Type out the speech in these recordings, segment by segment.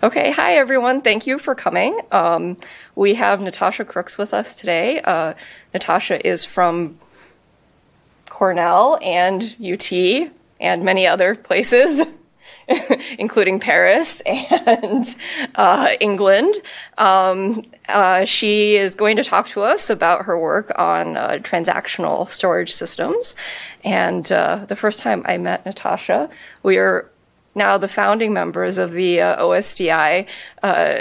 Okay, hi everyone. Thank you for coming. Um, we have Natasha Crooks with us today. Uh, Natasha is from Cornell and UT and many other places, including Paris and uh, England. Um, uh, she is going to talk to us about her work on uh, transactional storage systems. And uh, the first time I met Natasha, we are now the founding members of the uh, OSDI uh,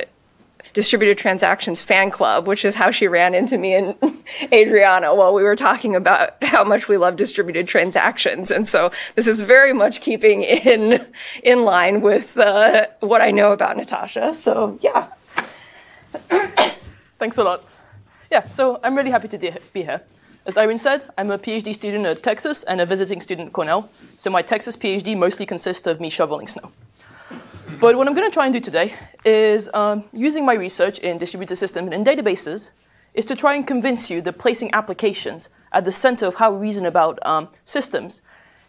distributed transactions fan club, which is how she ran into me and Adriana while we were talking about how much we love distributed transactions. And so this is very much keeping in in line with uh, what I know about Natasha. So yeah. Thanks a lot. Yeah, so I'm really happy to be here. As Irene said, I'm a PhD student at Texas and a visiting student at Cornell, so my Texas PhD mostly consists of me shoveling snow. But what I'm going to try and do today is, um, using my research in distributed systems and databases, is to try and convince you that placing applications at the center of how we reason about um, systems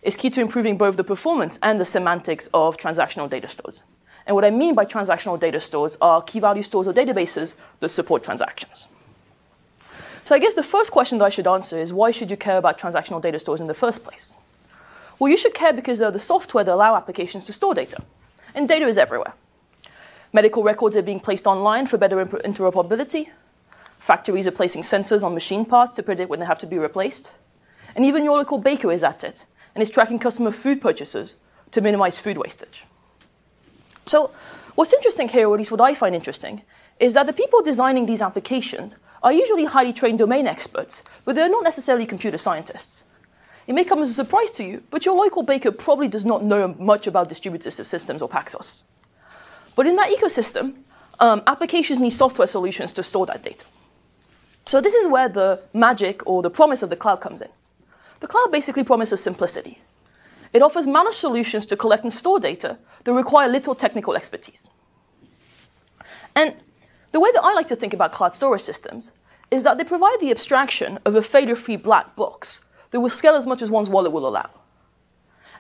is key to improving both the performance and the semantics of transactional data stores. And what I mean by transactional data stores are key value stores or databases that support transactions. So I guess the first question that I should answer is why should you care about transactional data stores in the first place? Well, you should care because they're the software that allow applications to store data. And data is everywhere. Medical records are being placed online for better interoperability. Factories are placing sensors on machine parts to predict when they have to be replaced. And even your local baker is at it and is tracking customer food purchases to minimize food wastage. So, what's interesting here, or at least what I find interesting, is that the people designing these applications are usually highly trained domain experts, but they're not necessarily computer scientists. It may come as a surprise to you, but your local baker probably does not know much about distributed systems or Paxos. But in that ecosystem, um, applications need software solutions to store that data. So this is where the magic or the promise of the cloud comes in. The cloud basically promises simplicity. It offers managed solutions to collect and store data that require little technical expertise. And the way that I like to think about cloud storage systems is that they provide the abstraction of a failure free black box that will scale as much as one's wallet will allow.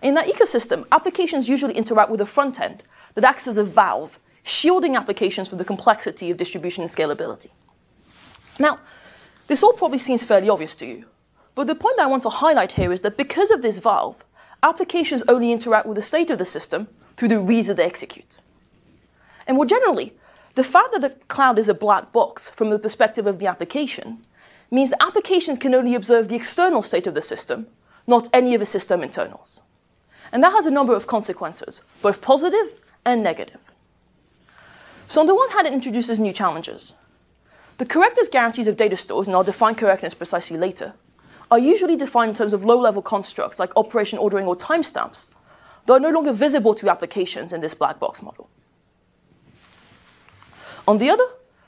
In that ecosystem, applications usually interact with a front end that acts as a valve, shielding applications from the complexity of distribution and scalability. Now, this all probably seems fairly obvious to you, but the point I want to highlight here is that because of this valve, applications only interact with the state of the system through the reads that they execute. And more generally, the fact that the cloud is a black box from the perspective of the application means that applications can only observe the external state of the system, not any of the system internals. And that has a number of consequences, both positive and negative. So, on the one hand, it introduces new challenges. The correctness guarantees of data stores, and I'll define correctness precisely later, are usually defined in terms of low level constructs like operation ordering or timestamps, that are no longer visible to applications in this black box model. On the other,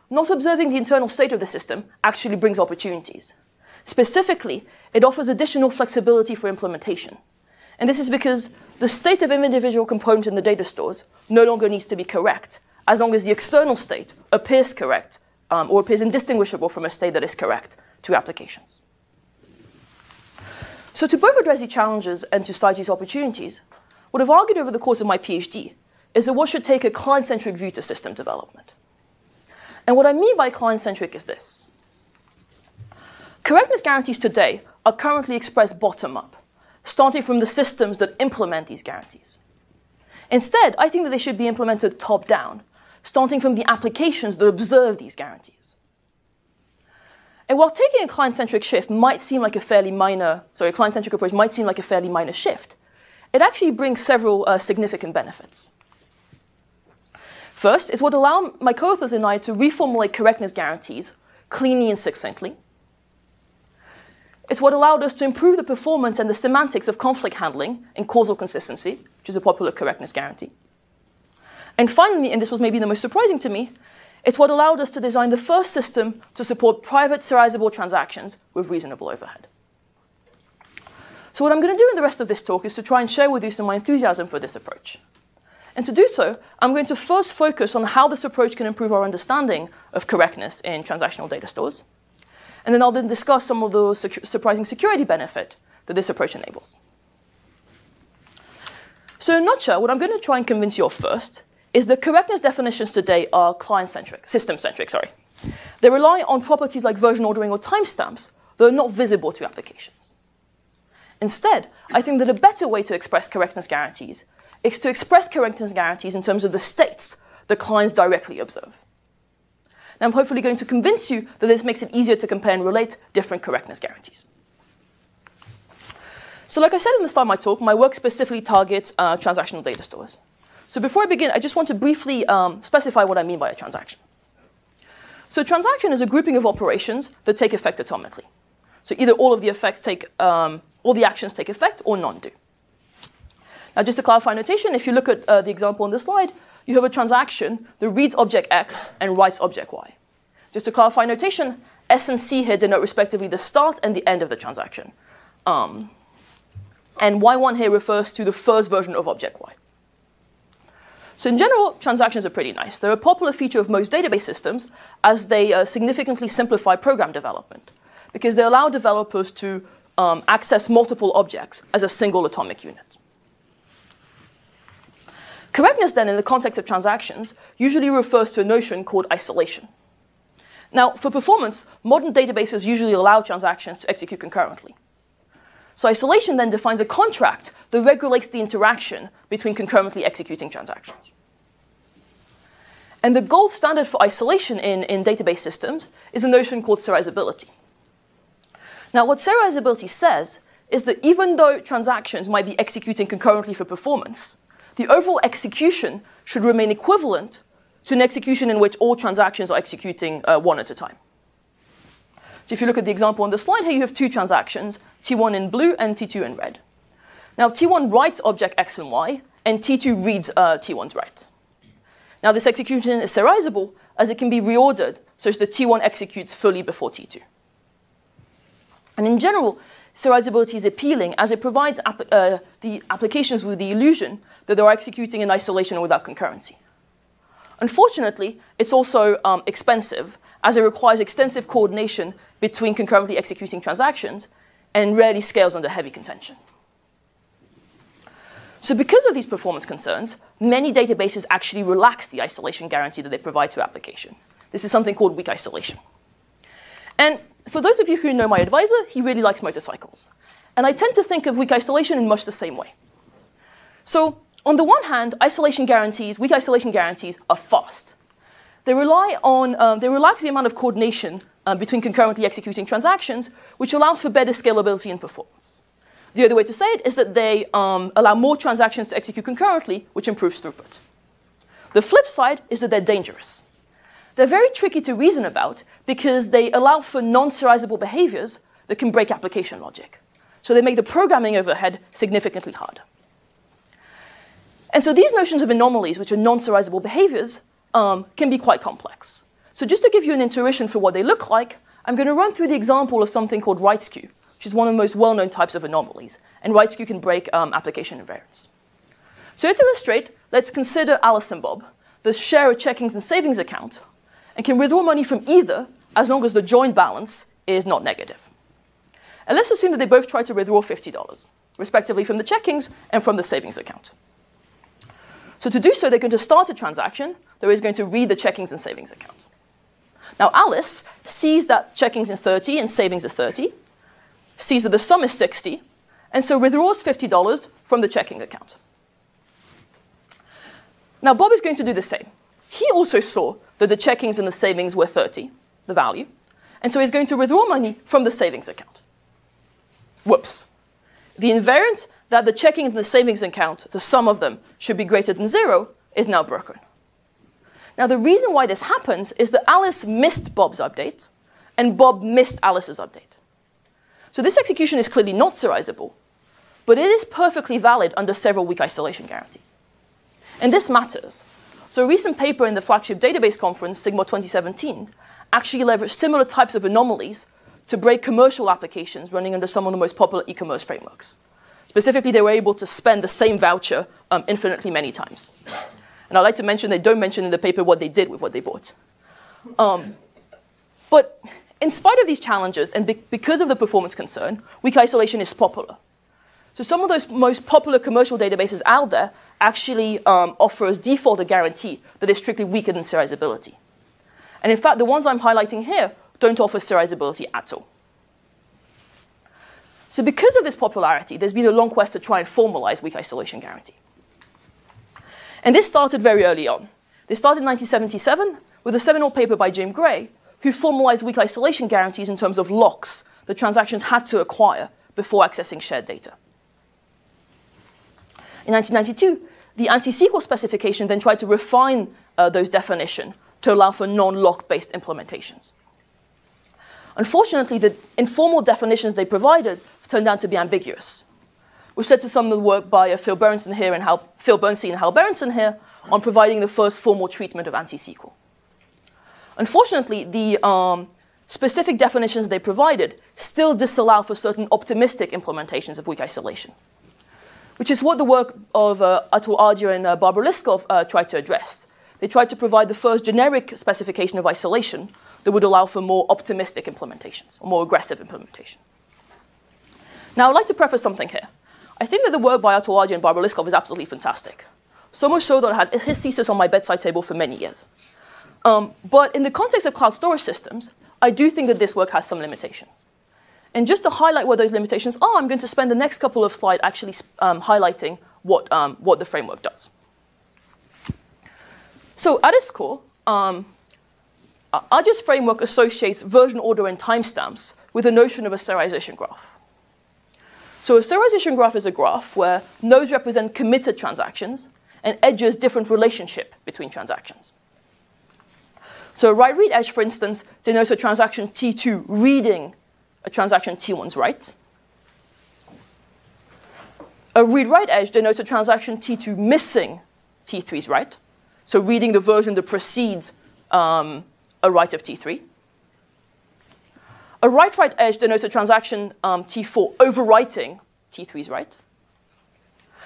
not observing the internal state of the system actually brings opportunities. Specifically, it offers additional flexibility for implementation. And this is because the state of an individual component in the data stores no longer needs to be correct, as long as the external state appears correct um, or appears indistinguishable from a state that is correct to applications. So, to both address these challenges and to size these opportunities, what I've argued over the course of my PhD is that one should take a client centric view to system development. And what I mean by client centric is this correctness guarantees today are currently expressed bottom up, starting from the systems that implement these guarantees. Instead, I think that they should be implemented top down, starting from the applications that observe these guarantees. And while taking a client-centric shift might seem like a fairly minor, sorry, a client-centric approach might seem like a fairly minor shift, it actually brings several uh, significant benefits. First is what allowed my co-authors and I to reformulate correctness guarantees cleanly and succinctly. It's what allowed us to improve the performance and the semantics of conflict handling and causal consistency, which is a popular correctness guarantee. And finally, and this was maybe the most surprising to me, it's what allowed us to design the first system to support private serializable transactions with reasonable overhead. So what I'm going to do in the rest of this talk is to try and share with you some of my enthusiasm for this approach. And to do so, I'm going to first focus on how this approach can improve our understanding of correctness in transactional data stores. And then I'll then discuss some of the surprising security benefit that this approach enables. So in a nutshell, what I'm going to try and convince you of first is that correctness definitions today are client-centric, system-centric, sorry. They rely on properties like version ordering or timestamps that are not visible to applications. Instead, I think that a better way to express correctness guarantees is to express correctness guarantees in terms of the states the clients directly observe. Now, I'm hopefully going to convince you that this makes it easier to compare and relate different correctness guarantees. So, like I said in the start of my talk, my work specifically targets uh, transactional data stores. So, before I begin, I just want to briefly um, specify what I mean by a transaction. So, a transaction is a grouping of operations that take effect atomically. So, either all of the effects take, um, all the actions take effect, or none do. Now, just to clarify notation, if you look at uh, the example on the slide, you have a transaction that reads object X and writes object Y. Just to clarify notation, S and C here denote respectively the start and the end of the transaction. Um, and Y1 here refers to the first version of object Y. So in general, transactions are pretty nice. They're a popular feature of most database systems as they uh, significantly simplify program development because they allow developers to um, access multiple objects as a single atomic unit. Correctness, then, in the context of transactions, usually refers to a notion called isolation. Now, for performance, modern databases usually allow transactions to execute concurrently. So isolation then defines a contract that regulates the interaction between concurrently executing transactions. And the gold standard for isolation in, in database systems is a notion called serializability. Now, what serializability says is that even though transactions might be executing concurrently for performance, the overall execution should remain equivalent to an execution in which all transactions are executing uh, one at a time. So if you look at the example on the slide here, you have two transactions, T1 in blue and T2 in red. Now, T1 writes object X and Y, and T2 reads uh, T1's write. Now, this execution is serializable as it can be reordered such that T1 executes fully before T2. And in general, serializability is appealing as it provides uh, the applications with the illusion that they are executing in isolation or without concurrency. Unfortunately, it's also um, expensive as it requires extensive coordination between concurrently executing transactions and rarely scales under heavy contention. So, because of these performance concerns, many databases actually relax the isolation guarantee that they provide to application. This is something called weak isolation. And for those of you who know my advisor, he really likes motorcycles. And I tend to think of weak isolation in much the same way. So, on the one hand, isolation guarantees, weak isolation guarantees are fast. They rely on, um, they relax the amount of coordination um, between concurrently executing transactions, which allows for better scalability and performance. The other way to say it is that they um, allow more transactions to execute concurrently, which improves throughput. The flip side is that they're dangerous. They're very tricky to reason about because they allow for non serializable behaviors that can break application logic. So they make the programming overhead significantly harder. And so these notions of anomalies, which are non serializable behaviors, um, can be quite complex. So just to give you an intuition for what they look like, I'm going to run through the example of something called write skew, which is one of the most well-known types of anomalies. And write skew can break um, application invariance. So to illustrate, let's consider Alice and Bob, the share a checkings and savings account, and can withdraw money from either as long as the joint balance is not negative. And let's assume that they both try to withdraw $50, respectively from the checkings and from the savings account. So to do so, they're going to start a transaction that is going to read the checkings and savings account. Now, Alice sees that checkings is 30 and savings is 30, sees that the sum is 60, and so withdraws $50 from the checking account. Now, Bob is going to do the same. He also saw that the checkings and the savings were 30, the value, and so he's going to withdraw money from the savings account. Whoops. The invariant that the checking and the savings account, the sum of them, should be greater than zero is now broken. Now, the reason why this happens is that Alice missed Bob's update, and Bob missed Alice's update. So this execution is clearly not serializable, but it is perfectly valid under several weak isolation guarantees. And this matters. So a recent paper in the flagship database conference, SIGMOD 2017, actually leveraged similar types of anomalies to break commercial applications running under some of the most popular e-commerce frameworks. Specifically, they were able to spend the same voucher um, infinitely many times. And I'd like to mention they don't mention in the paper what they did with what they bought. Um, but in spite of these challenges, and be- because of the performance concern, weak isolation is popular. So some of those most popular commercial databases out there actually um, offer as default a guarantee that is strictly weaker than serializability. And in fact, the ones I'm highlighting here don't offer serializability at all. So because of this popularity, there's been a long quest to try and formalize weak isolation guarantee. And this started very early on. This started in 1977 with a seminal paper by Jim Gray, who formalized weak isolation guarantees in terms of locks that transactions had to acquire before accessing shared data. In 1992, the ANSI SQL specification then tried to refine uh, those definitions to allow for non-lock based implementations. Unfortunately, the informal definitions they provided turned out to be ambiguous, which led to some of the work by Phil Bernstein here and Hal, Phil Bernstein and Hal Berenson here on providing the first formal treatment of ANSI SQL. Unfortunately, the um, specific definitions they provided still disallow for certain optimistic implementations of weak isolation, which is what the work of uh, Atul and uh, Barbara Liskov uh, tried to address. They tried to provide the first generic specification of isolation that would allow for more optimistic implementations, or more aggressive implementation. Now, I'd like to preface something here. I think that the work by Atul and Barbara Liskov is absolutely fantastic. So much so that I had his thesis on my bedside table for many years. Um, but in the context of cloud storage systems, I do think that this work has some limitations. And just to highlight what those limitations are, I'm going to spend the next couple of slides actually um, highlighting what, um, what the framework does. So at its core, um, framework associates version order and timestamps with the notion of a serialization graph. So a serialization graph is a graph where nodes represent committed transactions and edges different relationship between transactions. So a write read edge, for instance, denotes a transaction T2 reading a transaction T1's write. A read write edge denotes a transaction T2 missing T3's write, so reading the version that precedes um, a write of T3. A write edge denotes a transaction um, T4 overwriting T3's write.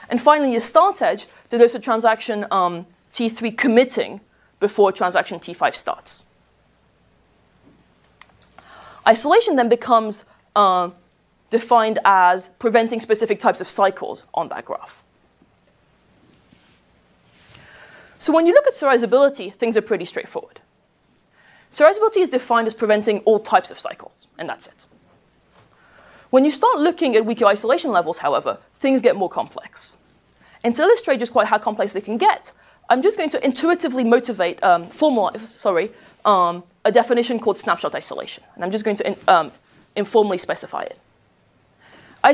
And finally, a start edge denotes a transaction um, T3 committing before transaction T5 starts. Isolation then becomes uh, defined as preventing specific types of cycles on that graph. So when you look at serializability, things are pretty straightforward. Serializability is defined as preventing all types of cycles, and that's it. When you start looking at weaker isolation levels, however, things get more complex. And to illustrate just quite how complex they can get, I'm just going to intuitively motivate, um, formalize, sorry, um, a definition called snapshot isolation. And I'm just going to in, um, informally specify it.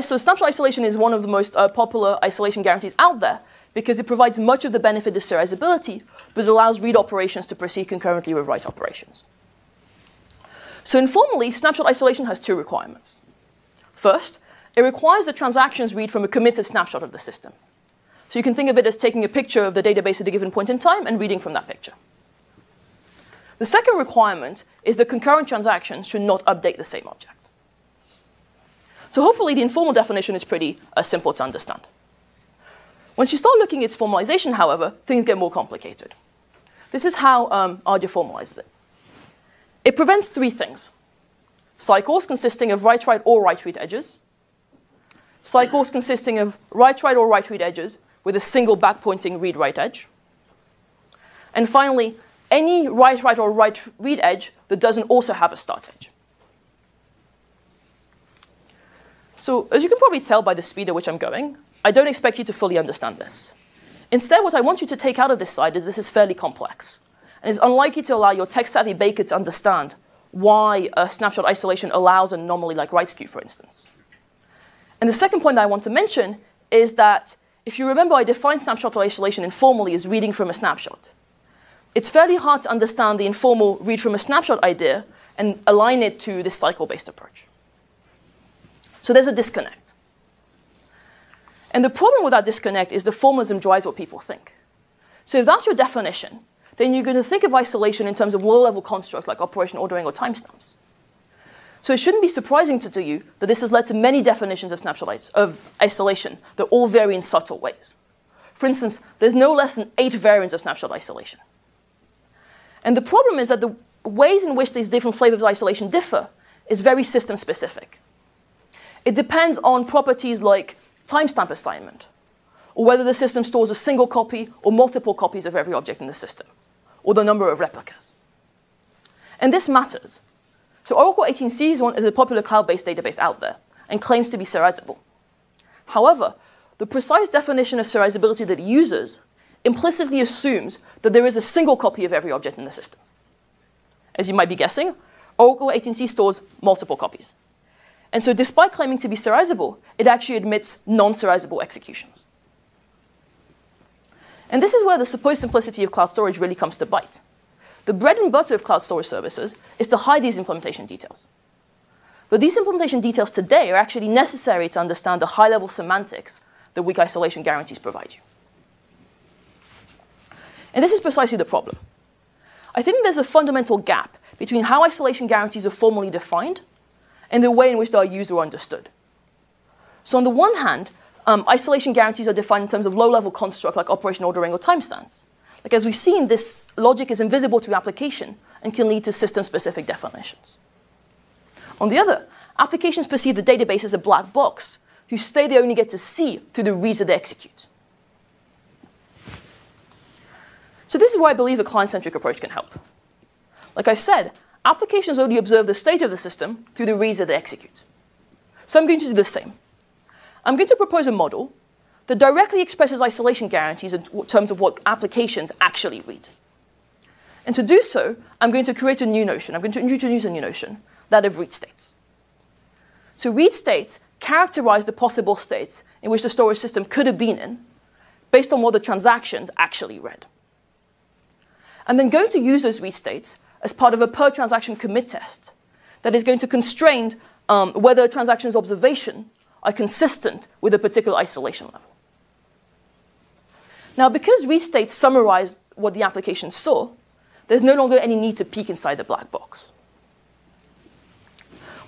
So snapshot isolation is one of the most uh, popular isolation guarantees out there because it provides much of the benefit of serializability, but allows read operations to proceed concurrently with write operations. So informally, snapshot isolation has two requirements. First, it requires that transactions read from a committed snapshot of the system. So you can think of it as taking a picture of the database at a given point in time and reading from that picture. The second requirement is that concurrent transactions should not update the same object. So hopefully the informal definition is pretty uh, simple to understand. Once you start looking at its formalization, however, things get more complicated. This is how um, Adya formalizes it. It prevents three things. Cycles consisting of write write or write read edges. Cycles consisting of write write or write read edges with a single back-pointing read-write edge. And finally, any write write or write read edge that doesn't also have a start edge. So as you can probably tell by the speed at which I'm going, I don't expect you to fully understand this. Instead, what I want you to take out of this slide is this is fairly complex, and it's unlikely to allow your tech-savvy baker to understand why a snapshot isolation allows an anomaly like write skew, for instance. And the second point I want to mention is that if you remember, I defined snapshot isolation informally as reading from a snapshot. It's fairly hard to understand the informal read from a snapshot idea and align it to this cycle-based approach. So there's a disconnect. And the problem with that disconnect is the formalism drives what people think. So if that's your definition, then you're going to think of isolation in terms of low-level constructs like operation ordering or timestamps. So it shouldn't be surprising to you that this has led to many definitions of snapshot of isolation that all vary in subtle ways. For instance, there's no less than eight variants of snapshot isolation. And the problem is that the ways in which these different flavors of isolation differ is very system specific. It depends on properties like timestamp assignment, or whether the system stores a single copy or multiple copies of every object in the system, or the number of replicas. And this matters. So Oracle 18c is, one, is a popular cloud-based database out there and claims to be serializable. However, the precise definition of serializability that it uses implicitly assumes that there is a single copy of every object in the system. As you might be guessing, Oracle 18c stores multiple copies. And so despite claiming to be serializable, it actually admits non-serializable executions. And this is where the supposed simplicity of cloud storage really comes to bite. The bread and butter of cloud storage services is to hide these implementation details. But these implementation details today are actually necessary to understand the high level semantics that weak isolation guarantees provide you. And this is precisely the problem. I think there's a fundamental gap between how isolation guarantees are formally defined and the way in which they are used or understood. So, on the one hand, um, isolation guarantees are defined in terms of low level construct like operation ordering or timestamps. Like as we've seen, this logic is invisible to the application and can lead to system specific definitions. On the other, applications perceive the database as a black box whose state they only get to see through the reads that they execute. So, this is why I believe a client centric approach can help. Like I said, applications only observe the state of the system through the reads that they execute. So, I'm going to do the same. I'm going to propose a model that directly expresses isolation guarantees in terms of what applications actually read. And to do so, I'm going to create a new notion. I'm going to introduce a new notion, that of read states. So read states characterize the possible states in which the storage system could have been in based on what the transactions actually read. I'm then going to use those read states as part of a per transaction commit test that is going to constrain um, whether a transaction's observation are consistent with a particular isolation level. Now, because read states summarize what the application saw, there's no longer any need to peek inside the black box.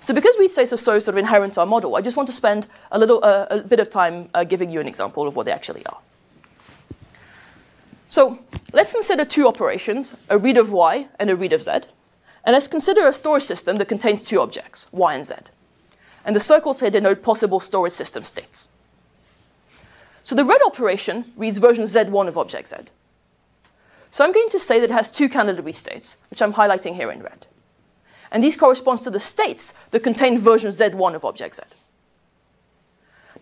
So because read states are so sort of inherent to our model, I just want to spend a little uh, a bit of time uh, giving you an example of what they actually are. So let's consider two operations, a read of y and a read of z. And let's consider a storage system that contains two objects, y and z. And the circles here denote possible storage system states. So the red operation reads version Z1 of object Z. So I'm going to say that it has two candidate states, which I'm highlighting here in red. And these correspond to the states that contain version Z1 of object Z.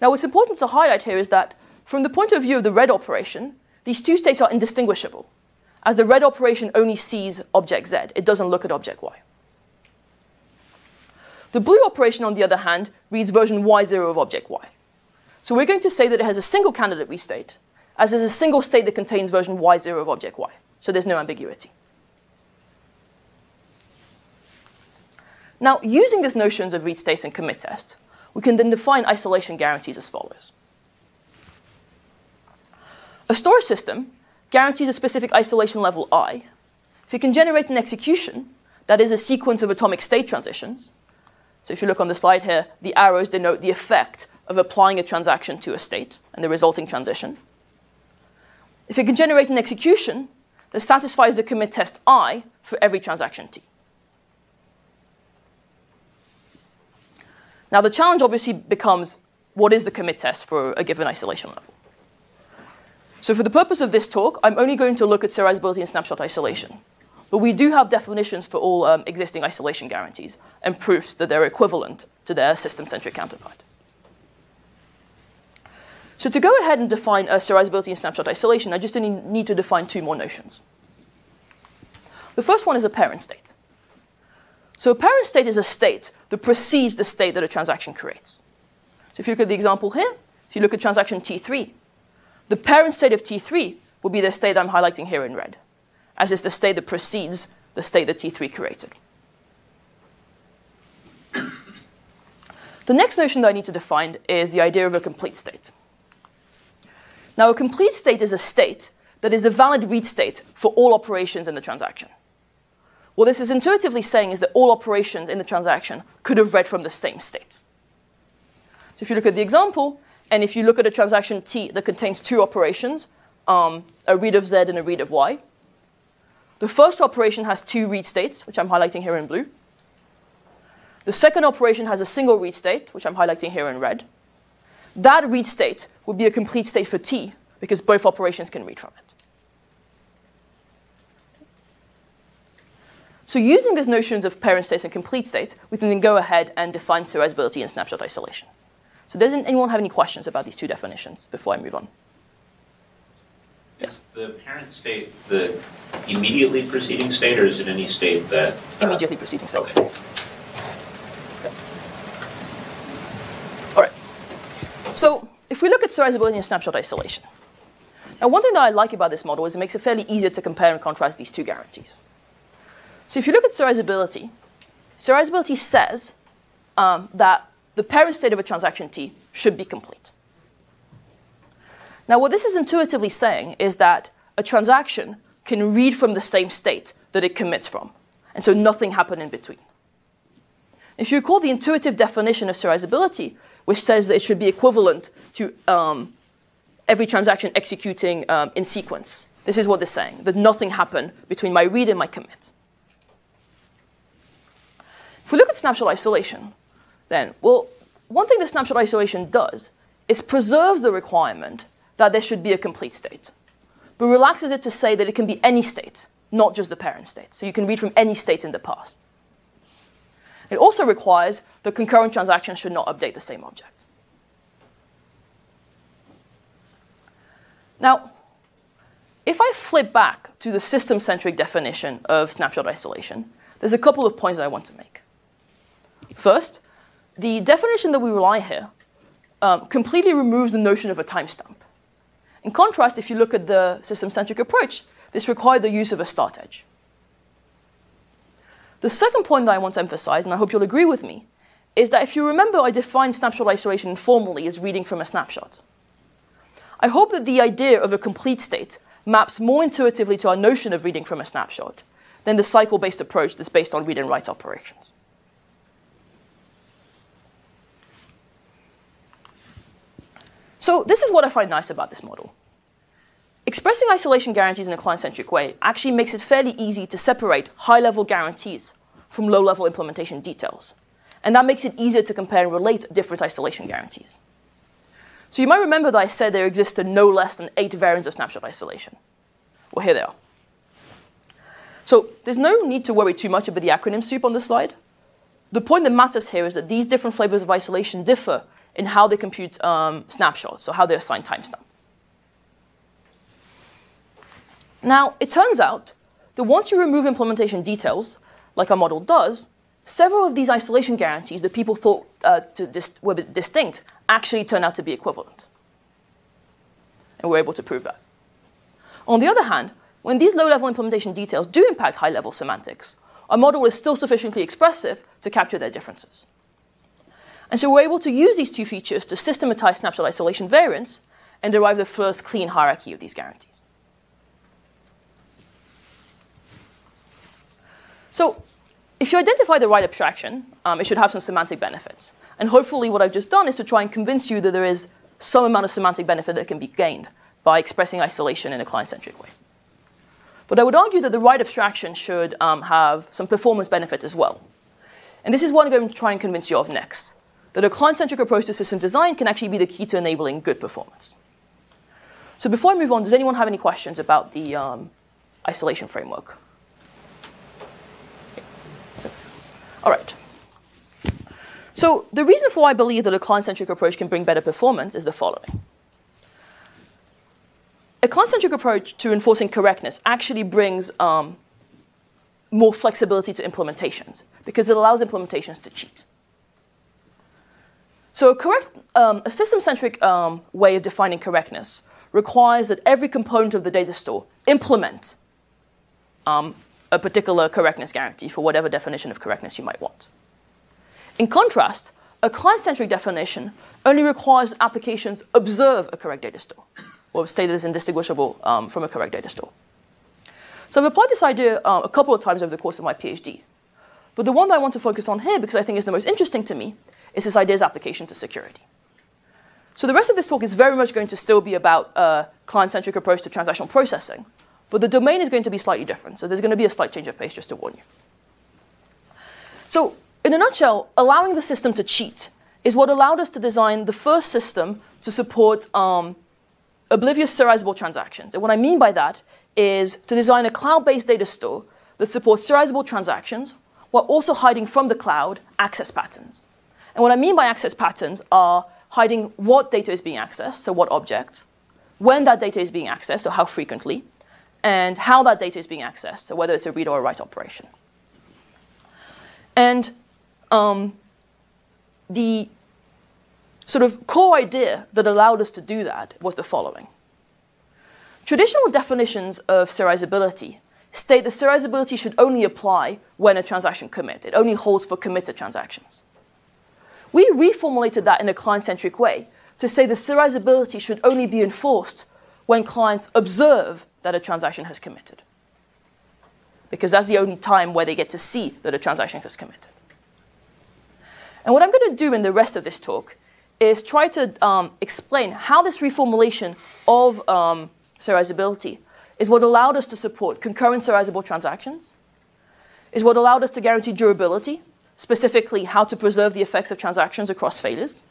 Now what's important to highlight here is that from the point of view of the red operation, these two states are indistinguishable, as the red operation only sees object Z, it doesn't look at object Y. The blue operation, on the other hand, reads version Y0 of object Y. So we're going to say that it has a single candidate read state, as there's a single state that contains version y0 of object y. So there's no ambiguity. Now, using these notions of read states and commit test, we can then define isolation guarantees as follows. A storage system guarantees a specific isolation level i if it can generate an execution that is a sequence of atomic state transitions. So if you look on the slide here, the arrows denote the effect of applying a transaction to a state and the resulting transition. If it can generate an execution that satisfies the commit test I for every transaction T. Now, the challenge obviously becomes what is the commit test for a given isolation level? So, for the purpose of this talk, I'm only going to look at serializability and snapshot isolation. But we do have definitions for all um, existing isolation guarantees and proofs that they're equivalent to their system centric counterpart. So to go ahead and define a serializability and snapshot isolation, I just need to define two more notions. The first one is a parent state. So a parent state is a state that precedes the state that a transaction creates. So if you look at the example here, if you look at transaction T3, the parent state of T3 will be the state I'm highlighting here in red, as is the state that precedes the state that T3 created. The next notion that I need to define is the idea of a complete state. Now, a complete state is a state that is a valid read state for all operations in the transaction. What this is intuitively saying is that all operations in the transaction could have read from the same state. So if you look at the example, and if you look at a transaction T that contains two operations, um, a read of Z and a read of Y, the first operation has two read states, which I'm highlighting here in blue. The second operation has a single read state, which I'm highlighting here in red. that read state would be a complete state for T because both operations can read from it. So using these notions of parent states and complete states, we can then go ahead and define serializability and snapshot isolation. So does anyone have any questions about these two definitions before I move on? Is the parent state the immediately preceding state, or is it any state that? uh, Immediately preceding state. Okay. All right. So if we look at serializability and snapshot isolation, now one thing that I like about this model is it makes it fairly easier to compare and contrast these two guarantees. So if you look at serializability, serializability says um, that the parent state of a transaction T should be complete. Now, what this is intuitively saying is that a transaction can read from the same state that it commits from, and so nothing happened in between. If you recall the intuitive definition of serializability, which says that it should be equivalent to um, every transaction executing um, in sequence, this is what they're saying that nothing happened between my read and my commit. If we look at snapshot isolation, then, well, one thing that snapshot isolation does is preserves the requirement that there should be a complete state, but relaxes it to say that it can be any state, not just the parent state. So you can read from any state in the past. It also requires that concurrent transactions should not update the same object. Now, if I flip back to the system centric definition of snapshot isolation, there's a couple of points that I want to make. First, the definition that we rely here um, completely removes the notion of a timestamp. In contrast, if you look at the system centric approach, this required the use of a start edge. The second point that I want to emphasize, and I hope you'll agree with me, is that if you remember, I defined snapshot isolation informally as reading from a snapshot. I hope that the idea of a complete state maps more intuitively to our notion of reading from a snapshot than the cycle based approach that's based on read and write operations. So, this is what I find nice about this model. Expressing isolation guarantees in a client centric way actually makes it fairly easy to separate high level guarantees from low level implementation details. And that makes it easier to compare and relate different isolation guarantees. So, you might remember that I said there existed no less than eight variants of snapshot isolation. Well, here they are. So, there's no need to worry too much about the acronym soup on this slide. The point that matters here is that these different flavors of isolation differ in how they compute um, snapshots, so how they assign timestamp. Now, it turns out that once you remove implementation details, like our model does, several of these isolation guarantees that people thought uh, dis- were distinct actually turn out to be equivalent. And we're able to prove that. On the other hand, when these low level implementation details do impact high level semantics, our model is still sufficiently expressive to capture their differences. And so we're able to use these two features to systematize snapshot isolation variants and derive the first clean hierarchy of these guarantees. So if you identify the right abstraction, um, it should have some semantic benefits. And hopefully what I've just done is to try and convince you that there is some amount of semantic benefit that can be gained by expressing isolation in a client-centric way. But I would argue that the right abstraction should um, have some performance benefit as well. And this is what I'm going to try and convince you of next that a client centric approach to system design can actually be the key to enabling good performance. So, before I move on, does anyone have any questions about the um, isolation framework? All right. So, the reason for why I believe that a client centric approach can bring better performance is the following. A client centric approach to enforcing correctness actually brings um, more flexibility to implementations because it allows implementations to cheat. So a, correct, um, a system-centric um, way of defining correctness requires that every component of the data store implement um, a particular correctness guarantee for whatever definition of correctness you might want. In contrast, a client-centric definition only requires that applications observe a correct data store, or state that is indistinguishable um, from a correct data store. So I've applied this idea uh, a couple of times over the course of my PhD. But the one that I want to focus on here, because I think is the most interesting to me, is this idea's application to security. So the rest of this talk is very much going to still be about a client-centric approach to transactional processing, but the domain is going to be slightly different. So there's going to be a slight change of pace, just to warn you. So in a nutshell, allowing the system to cheat is what allowed us to design the first system to support um, oblivious serializable transactions. And what I mean by that is to design a cloud based data store that supports serializable transactions while also hiding from the cloud access patterns. And what I mean by access patterns are hiding what data is being accessed, so what object, when that data is being accessed, so how frequently, and how that data is being accessed, so whether it's a read or a write operation. And um, the sort of core idea that allowed us to do that was the following. Traditional definitions of serializability state that serializability should only apply when a transaction commit. It only holds for committed transactions. We reformulated that in a client-centric way to say the serializability should only be enforced when clients observe that a transaction has committed. Because that's the only time where they get to see that a transaction has committed. And what I'm going to do in the rest of this talk is try to um, explain how this reformulation of um, serializability is what allowed us to support concurrent serializable transactions, is what allowed us to guarantee durability, specifically how to preserve the effects of transactions across failures,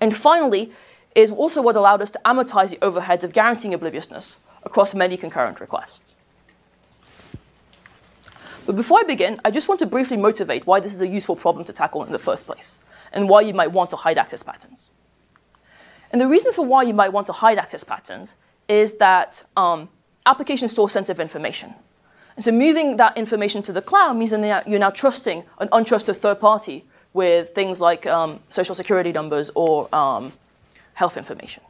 and finally, is also what allowed us to amortize the overheads of guaranteeing obliviousness across many concurrent requests. But before I begin, I just want to briefly motivate why this is a useful problem to tackle in the first place, and why you might want to hide access patterns. And the reason for why you might want to hide access patterns is that um, applications store sensitive information. And so moving that information to the cloud means that you're now trusting an untrusted third party with things like um, social security numbers or um, health information.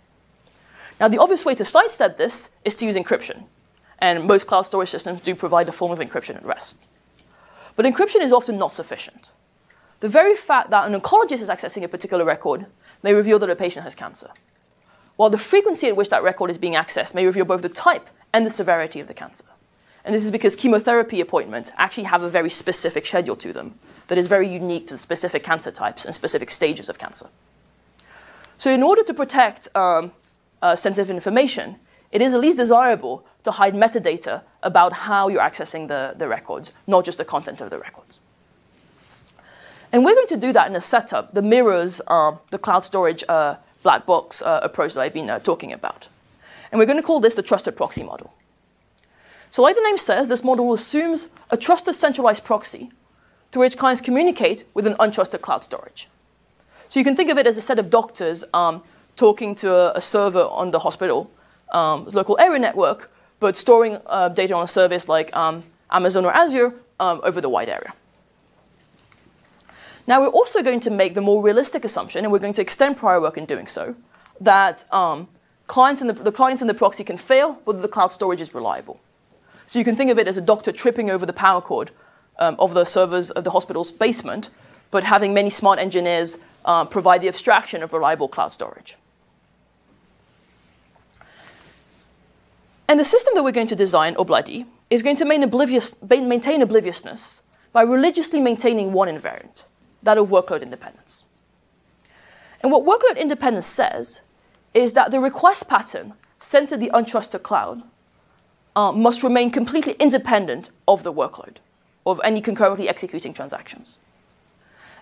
Now, the obvious way to sidestep this is to use encryption. And most cloud storage systems do provide a form of encryption at rest. But encryption is often not sufficient. The very fact that an oncologist is accessing a particular record may reveal that a patient has cancer, while the frequency at which that record is being accessed may reveal both the type and the severity of the cancer. And this is because chemotherapy appointments actually have a very specific schedule to them that is very unique to specific cancer types and specific stages of cancer. So, in order to protect um, uh, sensitive information, it is at least desirable to hide metadata about how you're accessing the, the records, not just the content of the records. And we're going to do that in a setup that mirrors uh, the cloud storage uh, black box uh, approach that I've been uh, talking about. And we're going to call this the trusted proxy model. So, like the name says, this model assumes a trusted centralized proxy through which clients communicate with an untrusted cloud storage. So, you can think of it as a set of doctors um, talking to a, a, server on the hospital um, local area network, but storing uh, data on a service like um, Amazon or Azure um, over the wide area. Now, we're also going to make the more realistic assumption, and we're going to extend prior work in doing so, that um, clients in the, the clients in the proxy can fail, but the cloud storage is reliable. So you can think of it as a doctor tripping over the power cord um, of the servers of the hospital's basement, but having many smart engineers uh, provide the abstraction of reliable cloud storage. And the system that we're going to design, Obladi, is going to oblivious, maintain obliviousness by religiously maintaining one invariant, that of workload independence. And what workload independence says is that the request pattern sent to the untrusted cloud uh, must remain completely independent of the workload, of any concurrently executing transactions.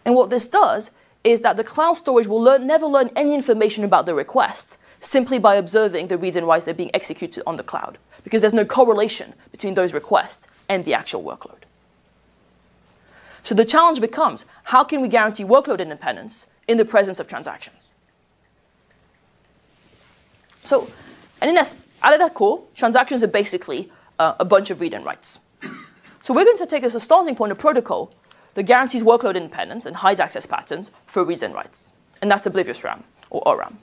And what this does is that the cloud storage will learn, never learn any information about the request simply by observing the writes that are being executed on the cloud, because there's no correlation between those requests and the actual workload. So the challenge becomes how can we guarantee workload independence in the presence of transactions? So, and in at that core, transactions are basically uh, a bunch of read and writes. So we're going to take as a starting point a protocol that guarantees workload independence and hides access patterns for reads and writes. And that's Oblivious RAM, or ORAM.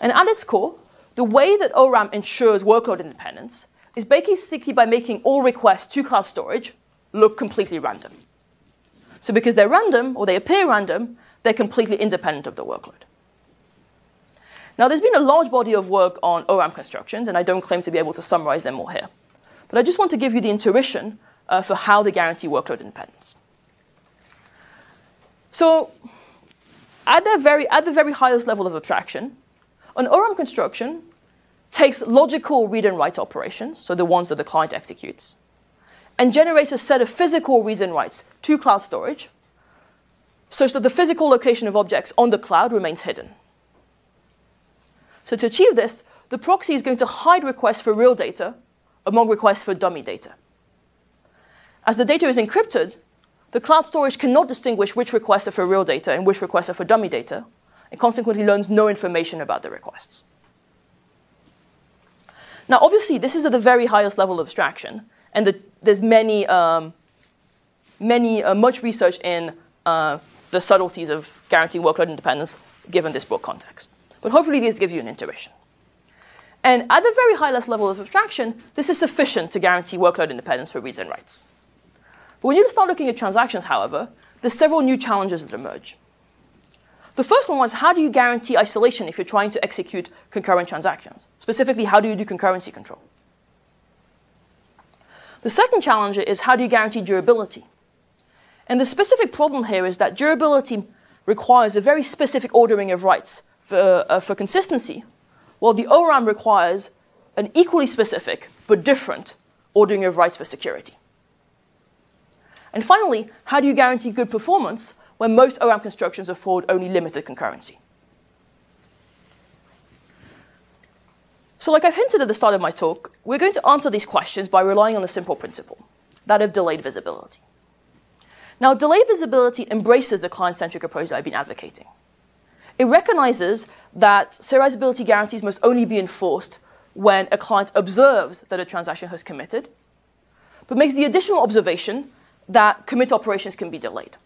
And at its core, the way that ORAM ensures workload independence is basically by making all requests to cloud storage look completely random. So because they're random, or they appear random, they're completely independent of the workload. Now, there's been a large body of work on ORAM constructions, and I don't claim to be able to summarize them all here. But I just want to give you the intuition uh, for how they guarantee workload independence. So, at the very, at the very highest level of abstraction, an ORAM construction takes logical read and write operations, so the ones that the client executes, and generates a set of physical reads and writes to cloud storage such that the physical location of objects on the cloud remains hidden. So to achieve this, the proxy is going to hide requests for real data among requests for dummy data. As the data is encrypted, the cloud storage cannot distinguish which requests are for real data and which requests are for dummy data, and consequently learns no information about the requests. Now, obviously, this is at the very highest level of abstraction, and the, there's many, um, many, uh, much research in uh, the subtleties of guaranteeing workload independence given this broad context. But hopefully, these give you an intuition. And at the very highest level of abstraction, this is sufficient to guarantee workload independence for reads and writes. But when you start looking at transactions, however, there's several new challenges that emerge. The first one was how do you guarantee isolation if you're trying to execute concurrent transactions? Specifically, how do you do concurrency control? The second challenge is how do you guarantee durability? And the specific problem here is that durability requires a very specific ordering of writes for, uh, for consistency, while the ORAM requires an equally specific but different ordering of writes for security. And finally, how do you guarantee good performance when most ORAM constructions afford only limited concurrency? So, like I've hinted at the start of my talk, we're going to answer these questions by relying on a simple principle that of delayed visibility. Now, delayed visibility embraces the client centric approach that I've been advocating. It recognizes that serializability guarantees must only be enforced when a client observes that a transaction has committed, but makes the additional observation that commit operations can be delayed.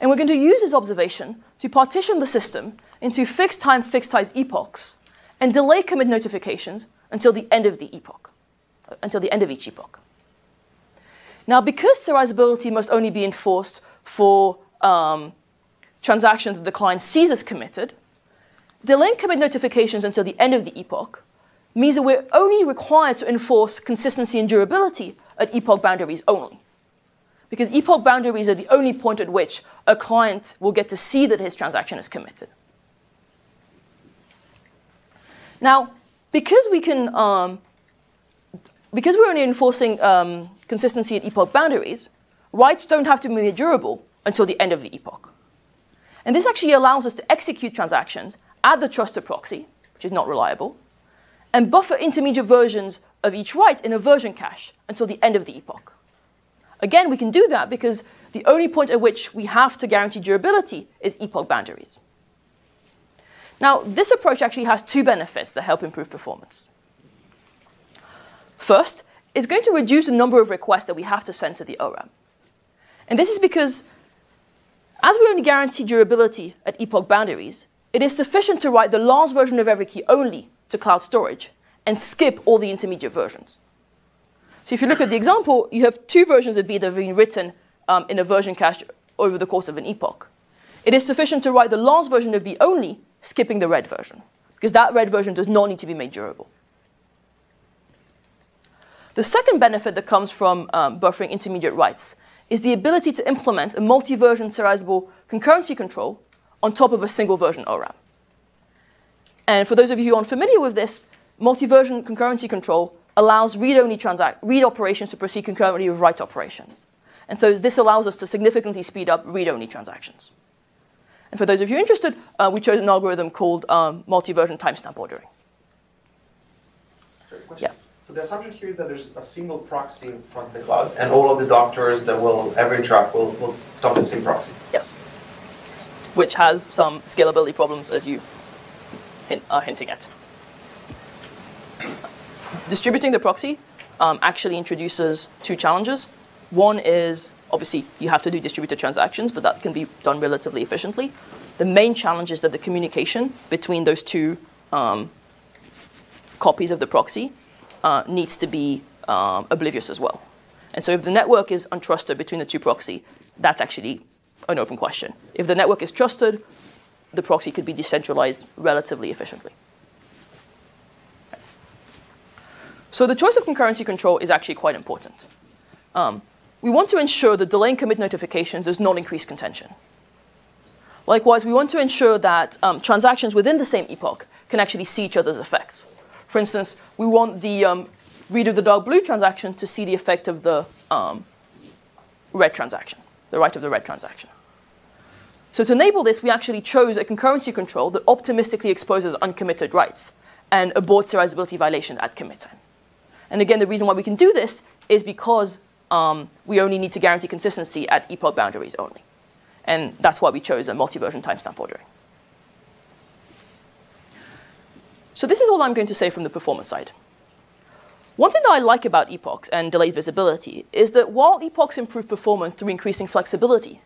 And we're going to use this observation to partition the system into fixed time, fixed size epochs and delay commit notifications until the end of the epoch, until the end of each epoch. Now, because serializability must only be enforced for um, transactions that the client sees as committed, delaying commit notifications until the end of the epoch means that we're only required to enforce consistency and durability at epoch boundaries only. Because epoch boundaries are the only point at which a client will get to see that his transaction is committed. Now, because we can, um, because we're only enforcing um, consistency at epoch boundaries, writes don't have to be durable until the end of the epoch. And this actually allows us to execute transactions at the trusted proxy, which is not reliable, and buffer intermediate versions of each write in a version cache until the end of the epoch. Again, we can do that because the only point at which we have to guarantee durability is epoch boundaries. Now, this approach actually has two benefits that help improve performance. First, it's going to reduce the number of requests that we have to send to the ORAM. And this is because, as we only guarantee durability at epoch boundaries, it is sufficient to write the last version of every key only to cloud storage and skip all the intermediate versions. So if you look at the example, you have two versions of B that have been written um, in a version cache over the course of an epoch. It is sufficient to write the last version of B only, skipping the red version, because that red version does not need to be made durable. The second benefit that comes from um, buffering intermediate writes is the ability to implement a multi-version serializable concurrency control on top of a single version ORAM. And for those of you who aren't familiar with this, multi-version concurrency control allows read-only transact read operations to proceed concurrently with write operations. And so this allows us to significantly speed up read-only transactions. And for those of you interested, uh, we chose an algorithm called um, multi-version timestamp ordering. Yeah. The assumption here is that there's a single proxy in front of the cloud, and all of the doctors that will ever interact will, will talk to the same proxy. Yes. Which has some scalability problems, as you hint, are hinting at. Distributing the proxy um, actually introduces two challenges. One is obviously you have to do distributed transactions, but that can be done relatively efficiently. The main challenge is that the communication between those two um, copies of the proxy uh, needs to be um, oblivious as well. And so if the network is untrusted between the two proxy, that's actually an open question. If the network is trusted, the proxy could be decentralized relatively efficiently. So the choice of concurrency control is actually quite important. Um, we want to ensure that delaying commit notifications does not increase contention. Likewise, we want to ensure that um, transactions within the same epoch can actually see each other's effects. For instance, we want the um, read of the dark blue transaction to see the effect of the um, red transaction. the write of the red transaction. So to enable this, we actually chose a concurrency control that optimistically exposes uncommitted writes and aborts serializability violation at commit time. And again, the reason why we can do this is because um, we only need to guarantee consistency at epoch boundaries only. And that's why we chose a multi-version timestamp ordering. So this is all I'm going to say from the performance side. One thing that I like about epochs and delayed visibility is that while epochs improve performance through increasing flexibility,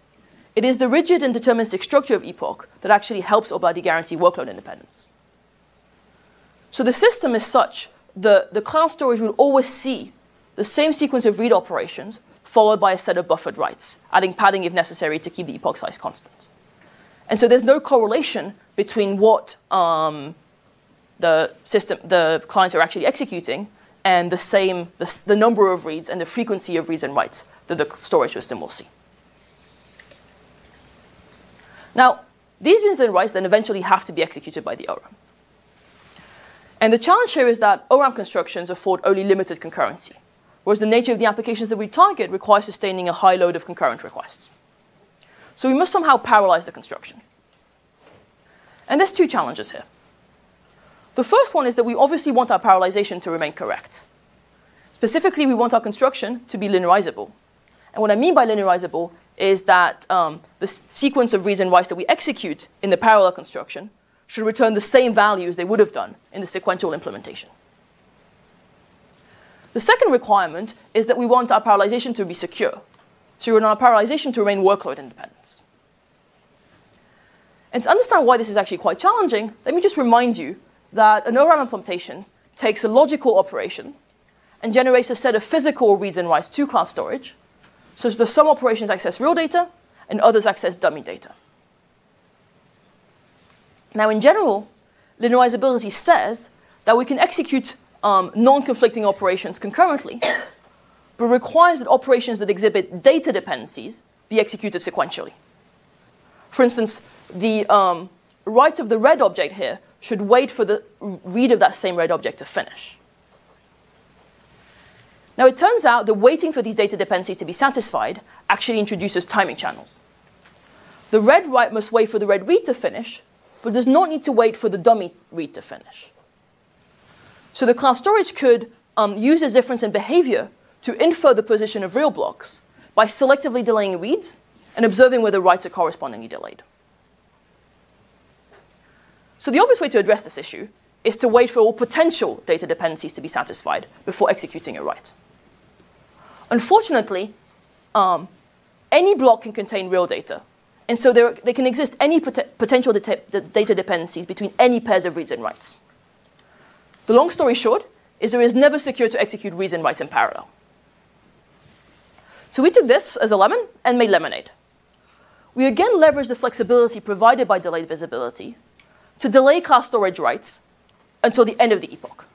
it is the rigid and deterministic structure of epoch that actually helps Obladi guarantee workload independence. So the system is such that the cloud storage will always see the same sequence of read operations followed by a set of buffered writes, adding padding if necessary to keep the epoch size constant. And so there's no correlation between what um, the system, the clients are actually executing and the same, the, the number of reads and the frequency of reads and writes that the storage system will see. Now, these reads and writes then eventually have to be executed by the ORAM. And the challenge here is that ORAM constructions afford only limited concurrency, whereas the nature of the applications that we target requires sustaining a high load of concurrent requests. So we must somehow parallelize the construction. And there's two challenges here. The first one is that we obviously want our parallelization to remain correct. Specifically, we want our construction to be linearizable. And what I mean by linearizable is that um, the sequence of reads and writes that we execute in the parallel construction should return the same values they would have done in the sequential implementation. The second requirement is that we want our parallelization to be secure. So we want our parallelization to remain workload independent. And to understand why this is actually quite challenging, let me just remind you that an ORAM implementation takes a logical operation and generates a set of physical reads and writes to cloud storage, so that some operations access real data and others access dummy data. Now, in general, linearizability says that we can execute um, non-conflicting operations concurrently, but requires that operations that exhibit data dependencies be executed sequentially. For instance, the um, write of the red object here should wait for the read of that same read object to finish. Now, it turns out that waiting for these data dependencies to be satisfied actually introduces timing channels. The red write must wait for the red read to finish, but does not need to wait for the dummy read to finish. So the cloud storage could um, use this difference in behavior to infer the position of real blocks by selectively delaying reads and observing whether writes are correspondingly delayed. So the obvious way to address this issue is to wait for all potential data dependencies to be satisfied before executing a write. Unfortunately, um, any block can contain real data, and so there, there can exist any pot- potential data dependencies between any pairs of reads and writes. The long story short is there is never secure to execute reads and writes in parallel. So we took this as a lemon and made lemonade. We again leveraged the flexibility provided by delayed visibility to delay cloud storage writes until the end of the epoch.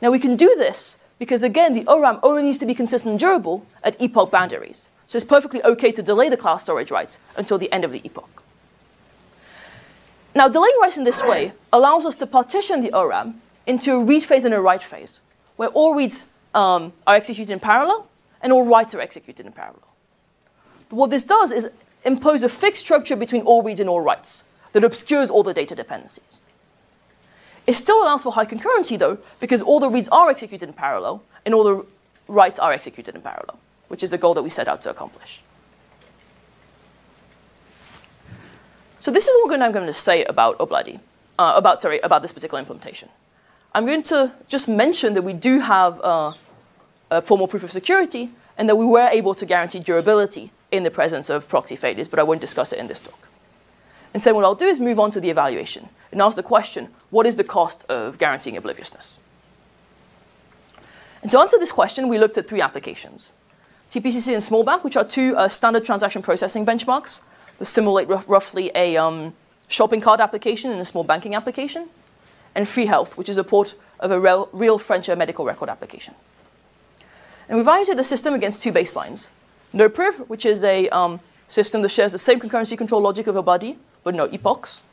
Now we can do this because again, the ORAM only needs to be consistent and durable at epoch boundaries. So it's perfectly okay to delay the cloud storage writes until the end of the epoch. Now, delaying writes in this way allows us to partition the ORAM into a read phase and a write phase, where all reads um, are executed in parallel and all writes are executed in parallel. But what this does is impose a fixed structure between all reads and all writes, that obscures all the data dependencies. It still allows for high concurrency, though, because all the reads are executed in parallel and all the writes are executed in parallel, which is the goal that we set out to accomplish. So this is what I'm going to say about Obladi, uh, about sorry, about this particular implementation. I'm going to just mention that we do have uh, a formal proof of security and that we were able to guarantee durability in the presence of proxy failures, but I won't discuss it in this talk. And so what I'll do is move on to the evaluation and ask the question, what is the cost of guaranteeing obliviousness? And to answer this question, we looked at three applications. TPCC and Smallbank, which are two uh, standard transaction processing benchmarks that simulate roughly a um, shopping cart application and a small banking application. And Free Health, which is a port of a real, real French uh, medical record application. And we evaluated the system against two baselines. NoPriv, which is a um, system that shares the same concurrency control logic of Obladi, but no epochs,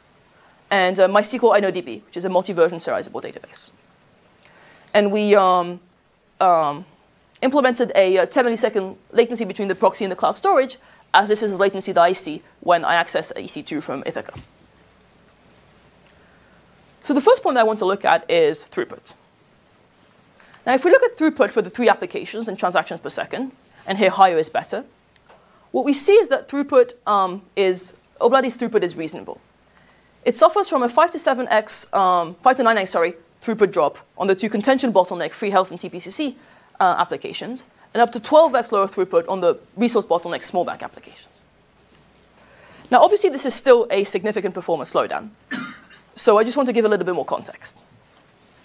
and uh, MySQL InnoDB, which is a multi-version serializable database. And we um, um, implemented a, uh, 10 millisecond latency between the proxy and the cloud storage as this is the latency that I see when I access EC2 from Ithaca. So the first point I want to look at is throughput. Now, if we look at throughput for the three applications and transactions per second, and here higher is better, what we see is that throughput um, is, Obladi's throughput is reasonable. It suffers from a 5 to 7x, um, 5 to 9x, sorry, throughput drop on the two contention bottleneck, free health and TPCC uh, applications, and up to 12x lower throughput on the resource bottleneck small bank applications. Now, obviously, this is still a significant performance slowdown. So I just want to give a little bit more context.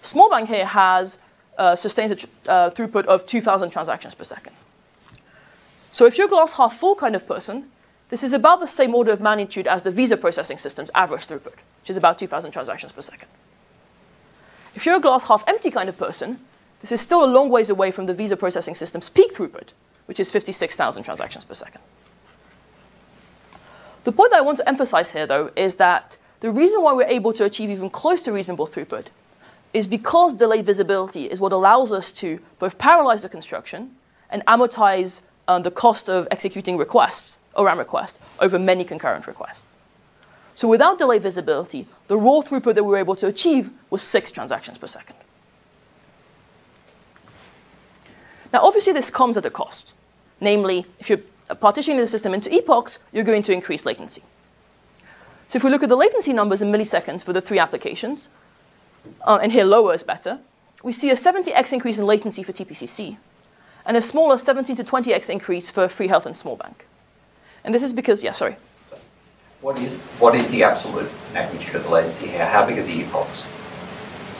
Small bank here has uh, a tr- uh, throughput of 2,000 transactions per second. So if you're a glass half full kind of person, this is about the same order of magnitude as the visa processing system's average throughput, which is about 2,000 transactions per second. If you're a glass half empty kind of person, this is still a long ways away from the visa processing system's peak throughput, which is 56,000 transactions per second. The point that I want to emphasize here, though, is that the reason why we're able to achieve even close to reasonable throughput is because delayed visibility is what allows us to both parallelize the construction and amortize um, the cost of executing requests, ORAM requests, over many concurrent requests. So without delay visibility, the raw throughput that we were able to achieve was six transactions per second. Now, obviously, this comes at a cost. Namely, if you're partitioning the system into epochs, you're going to increase latency. So if we look at the latency numbers in milliseconds for the three applications, uh, and here lower is better, we see a 70x increase in latency for TPCC, and a smaller 17 to 20x increase for free health and small bank. And this is because, yeah, sorry. What is what is the absolute magnitude of the latency here? How big are the epochs?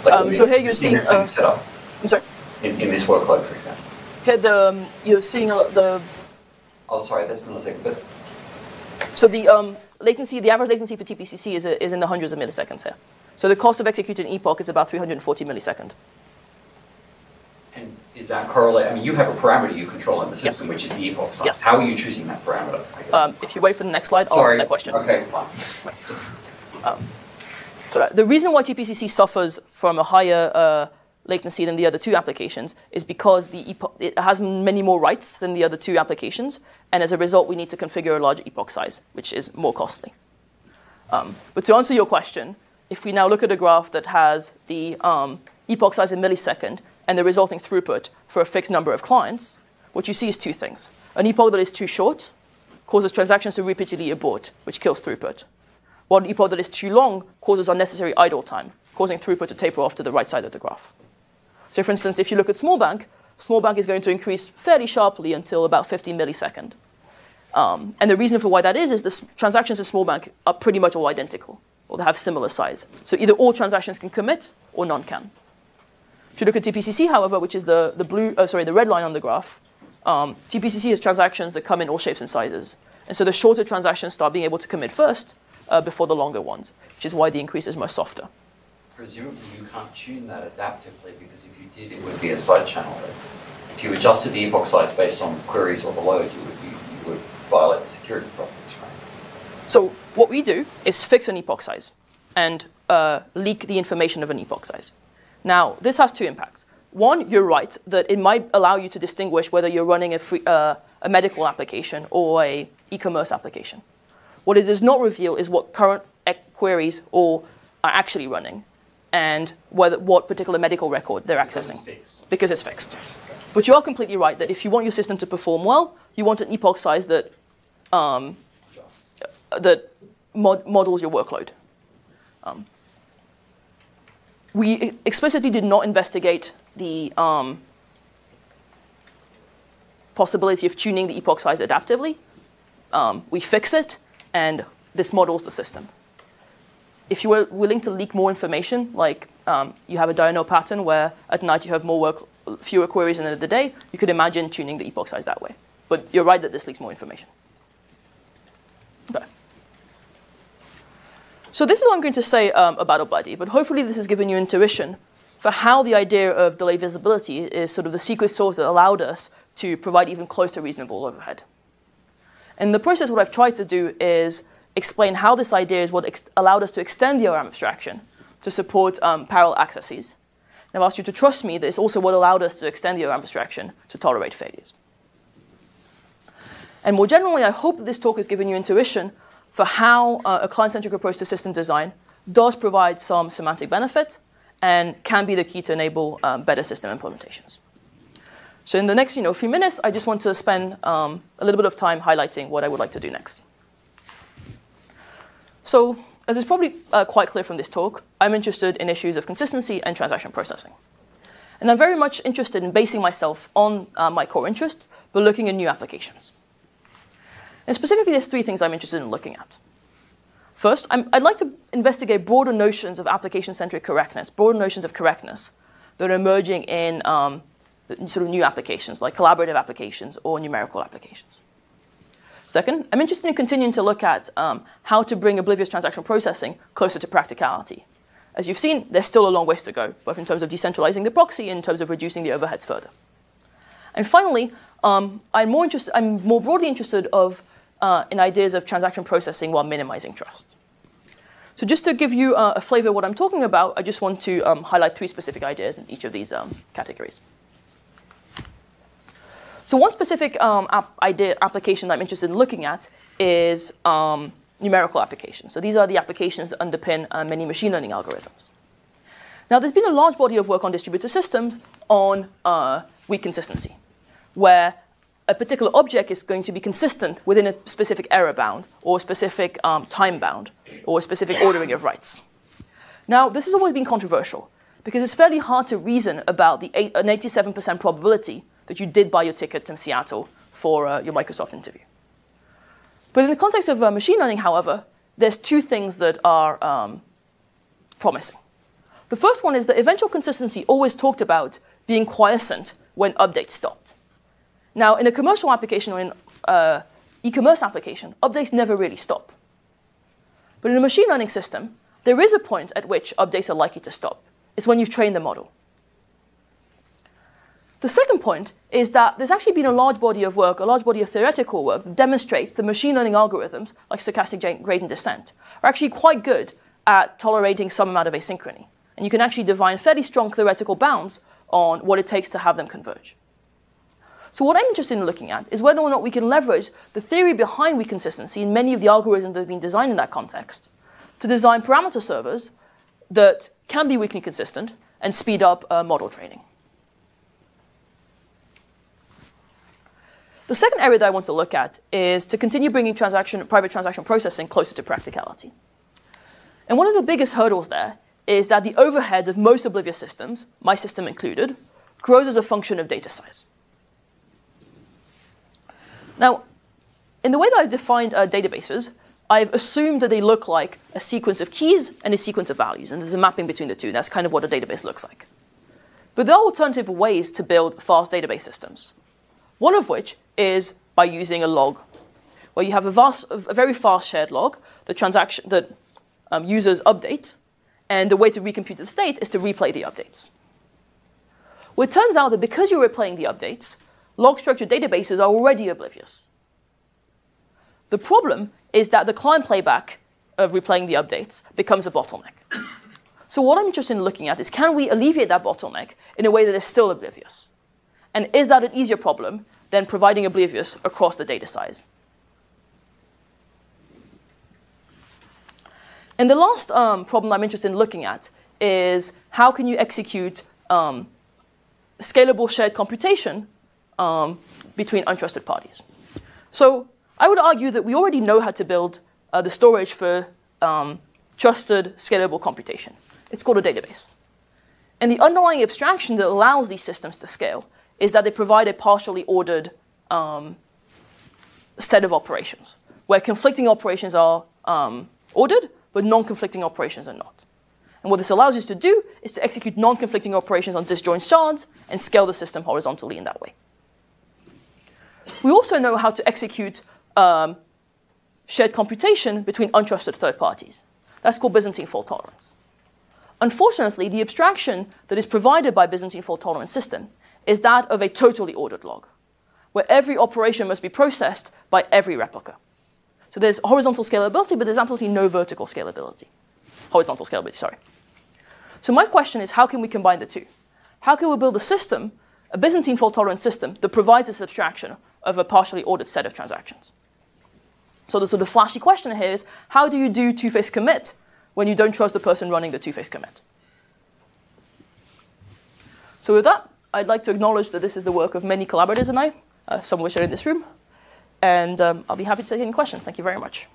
Like Um, so here you're seeing, uh, setup I'm sorry. in, in this workload, for example. Here the, um, you're seeing uh, the Oh, sorry, that's millisecond, but So the um, latency, the average latency for TPCC is, is in the hundreds of milliseconds here. So the cost of executing an epoch is about 340 millisecond. Is that correlate? I mean, you have a parameter you control in the system, Yes. which is the epoch size. Yes. How are you choosing that parameter? Um, if you wait for the next slide, I'll sorry. answer that question. Okay, fine. So uh, the reason why TPCC suffers from a higher uh, latency than the other two applications is because the epoch, it has many more writes than the other two applications, and as a result, we need to configure a larger epoch size, which is more costly. Um, but to answer your question, if we now look at a graph that has the um, epoch size in millisecond and the resulting throughput for a fixed number of clients, what you see is two things. An epoch that is too short causes transactions to repeatedly abort, which kills throughput. While an epoch that is too long causes unnecessary idle time, causing throughput to taper off to the right side of the graph. So, for instance, if you look at small bank, small bank is going to increase fairly sharply until about 50 millisecond. Um, and the reason for why that is is the transactions in small bank are pretty much all identical, or they have similar size. So either all transactions can commit or none can. If you look at TPCC, however, which is the, the blue, uh, sorry, the red line on the graph, um, TPCC has transactions that come in all shapes and sizes. And so the shorter transactions start being able to commit first uh, before the longer ones, which is why the increase is much softer. Presumably you can't tune that adaptively because if you did, it would be a side channel. If you adjusted the epoch size based on queries or the load, you would, you, you would violate the security properties, right? So what we do is fix an epoch size and uh, leak the information of an epoch size. Now, this has two impacts. One, you're right that it might allow you to distinguish whether you're running a, free, uh, a medical application or a e-commerce application. What it does not reveal is what current queries or are actually running and whether, what particular medical record they're accessing fixed. because it's fixed. But you are completely right that if you want your system to perform well, you want an epoch size that um, that mod- models your workload. Um, we explicitly did not investigate the um, possibility of tuning the epoch size adaptively. Um, we fix it, and this models the system. If you were willing to leak more information, like um, you have a diurnal pattern where at night you have more work, fewer queries than in the day, you could imagine tuning the epoch size that way. But you're right that this leaks more information. So this is what I'm going to say um, about Obladi, but hopefully this has given you intuition for how the idea of delay visibility is sort of the secret sauce that allowed us to provide even closer reasonable overhead. In the process, what I've tried to do is explain how this idea is what allowed us to extend the ORAM abstraction to support um, parallel accesses. And I've asked you to trust me that it's also what allowed us to extend the ORAM abstraction to tolerate failures. And more generally, I hope that this talk has given you intuition for how uh, a client-centric approach to system design does provide some semantic benefit and can be the key to enable um, better system implementations. So in the next you know, few minutes, I just want to spend um, a little bit of time highlighting what I would like to do next. So as is probably uh, quite clear from this talk, I'm interested in issues of consistency and transaction processing. And I'm very much interested in basing myself on uh, my core interest, but looking at new applications. And specifically, there's three things I'm interested in looking at. First, i would like to investigate broader notions of application centric correctness, broader notions of correctness that are emerging in um, sort of new applications like collaborative applications or numerical applications. Second, I'm interested in continuing to look at um, how to bring oblivious transactional processing closer to practicality. As you've seen, there's still a long ways to go, both in terms of decentralizing the proxy and in terms of reducing the overheads further. And finally, um, I'm, more interested, I'm more broadly interested of, uh, in ideas of transaction processing while minimizing trust. So just to give you uh, a flavor of what I'm talking about, I just want to um, highlight three specific ideas in each of these um, categories. So one specific um, idea, application that I'm interested in looking at is um, numerical applications. So these are the applications that underpin uh, many machine learning algorithms. Now, there's been a large body of work on distributed systems on uh, weak consistency, where a particular object is going to be consistent within a specific error bound or a specific um, time bound or a specific ordering of writes. Now, this has always been controversial because it's fairly hard to reason about the eight, an 87% probability that you did buy your ticket to Seattle for uh, your Microsoft interview. But in the context of uh, machine learning, however, there's two things that are um, promising. The first one is that eventual consistency always talked about being quiescent when updates stopped. Now, in a commercial application or in uh, e-commerce application, updates never really stop. But in a machine learning system, there is a point at which updates are likely to stop. It's when you've trained the model. The second point is that there's actually been a large body of work, a large body of theoretical work that demonstrates that machine learning algorithms, like stochastic gradient descent, are actually quite good at tolerating some amount of asynchrony. And you can actually define fairly strong theoretical bounds on what it takes to have them converge. So what I'm interested in looking at is whether or not we can leverage the theory behind weak consistency in many of the algorithms that have been designed in that context to design parameter servers that can be weakly consistent and speed up uh, model training. The second area that I want to look at is to continue bringing transaction, private transaction processing closer to practicality. And one of the biggest hurdles there is that the overheads of most oblivious systems, my system included, grows as a function of data size. Now, in the way that I've defined uh, databases, I've assumed that they look like a sequence of keys and a sequence of values, and there's a mapping between the two. That's kind of what a database looks like. But there are alternative ways to build fast database systems. One of which is by using a log, where you have a, vast, a very fast shared log the transaction that um, users update, and the way to recompute the state is to replay the updates. Well, it turns out that because you're replaying the updates, log structured databases are already oblivious. The problem is that the client playback of replaying the updates becomes a bottleneck. So, what I'm interested in looking at is can we alleviate that bottleneck in a way that is still oblivious? And is that an easier problem than providing oblivious across the data size? And the last um, problem I'm interested in looking at is how can you execute um, scalable shared computation um, between untrusted parties? So I would argue that we already know how to build uh, the storage for um, trusted scalable computation. It's called a database. And the underlying abstraction that allows these systems to scale is that they provide a partially ordered um, set of operations, where conflicting operations are um, ordered, but non conflicting operations are not. And what this allows us to do is to execute non conflicting operations on disjoint shards and scale the system horizontally in that way. We also know how to execute um, shared computation between untrusted third parties. That's called Byzantine fault tolerance. Unfortunately, the abstraction that is provided by Byzantine fault tolerance system is that of a totally ordered log, where every operation must be processed by every replica. So there's horizontal scalability, but there's absolutely no vertical scalability. Horizontal scalability, sorry. So my question is, how can we combine the two? How can we build a system a Byzantine fault tolerant system that provides this abstraction of a partially ordered set of transactions. So the sort of flashy question here is how do you do two phase commit when you don't trust the person running the two phase commit? So with that, I'd like to acknowledge that this is the work of many collaborators and I, uh, some of which are in this room. And um, I'll be happy to take any questions. Thank you very much.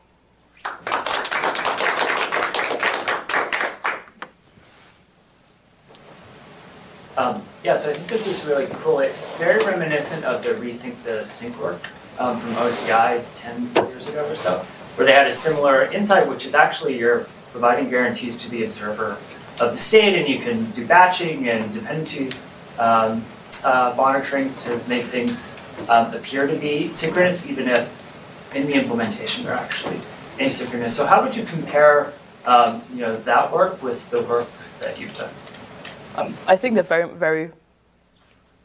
Um, yeah, so I think this is really cool. It's very reminiscent of the Rethink the Sync work um, from OSDI 10 years ago or so, where they had a similar insight, which is actually you're providing guarantees to the observer of the state, and you can do batching and dependency um, uh, monitoring to make things um, appear to be synchronous, even if in the implementation they're actually asynchronous. So how would you compare um, you know, that work with the work that you've done? Um, I think they're very, very.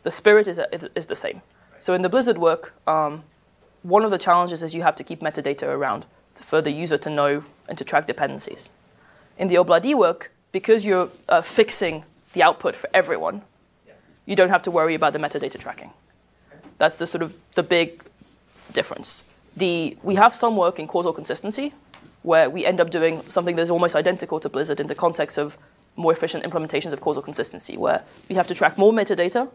The spirit is, is the same. So in the Blizzard work, um, one of the challenges is you have to keep metadata around for the user to know and to track dependencies. In the Obladi work, because you're uh, fixing the output for everyone, you don't have to worry about the metadata tracking. That's the sort of the big difference. The, we have some work in causal consistency where we end up doing something that's almost identical to Blizzard in the context of more efficient implementations of causal consistency, where we have to track more metadata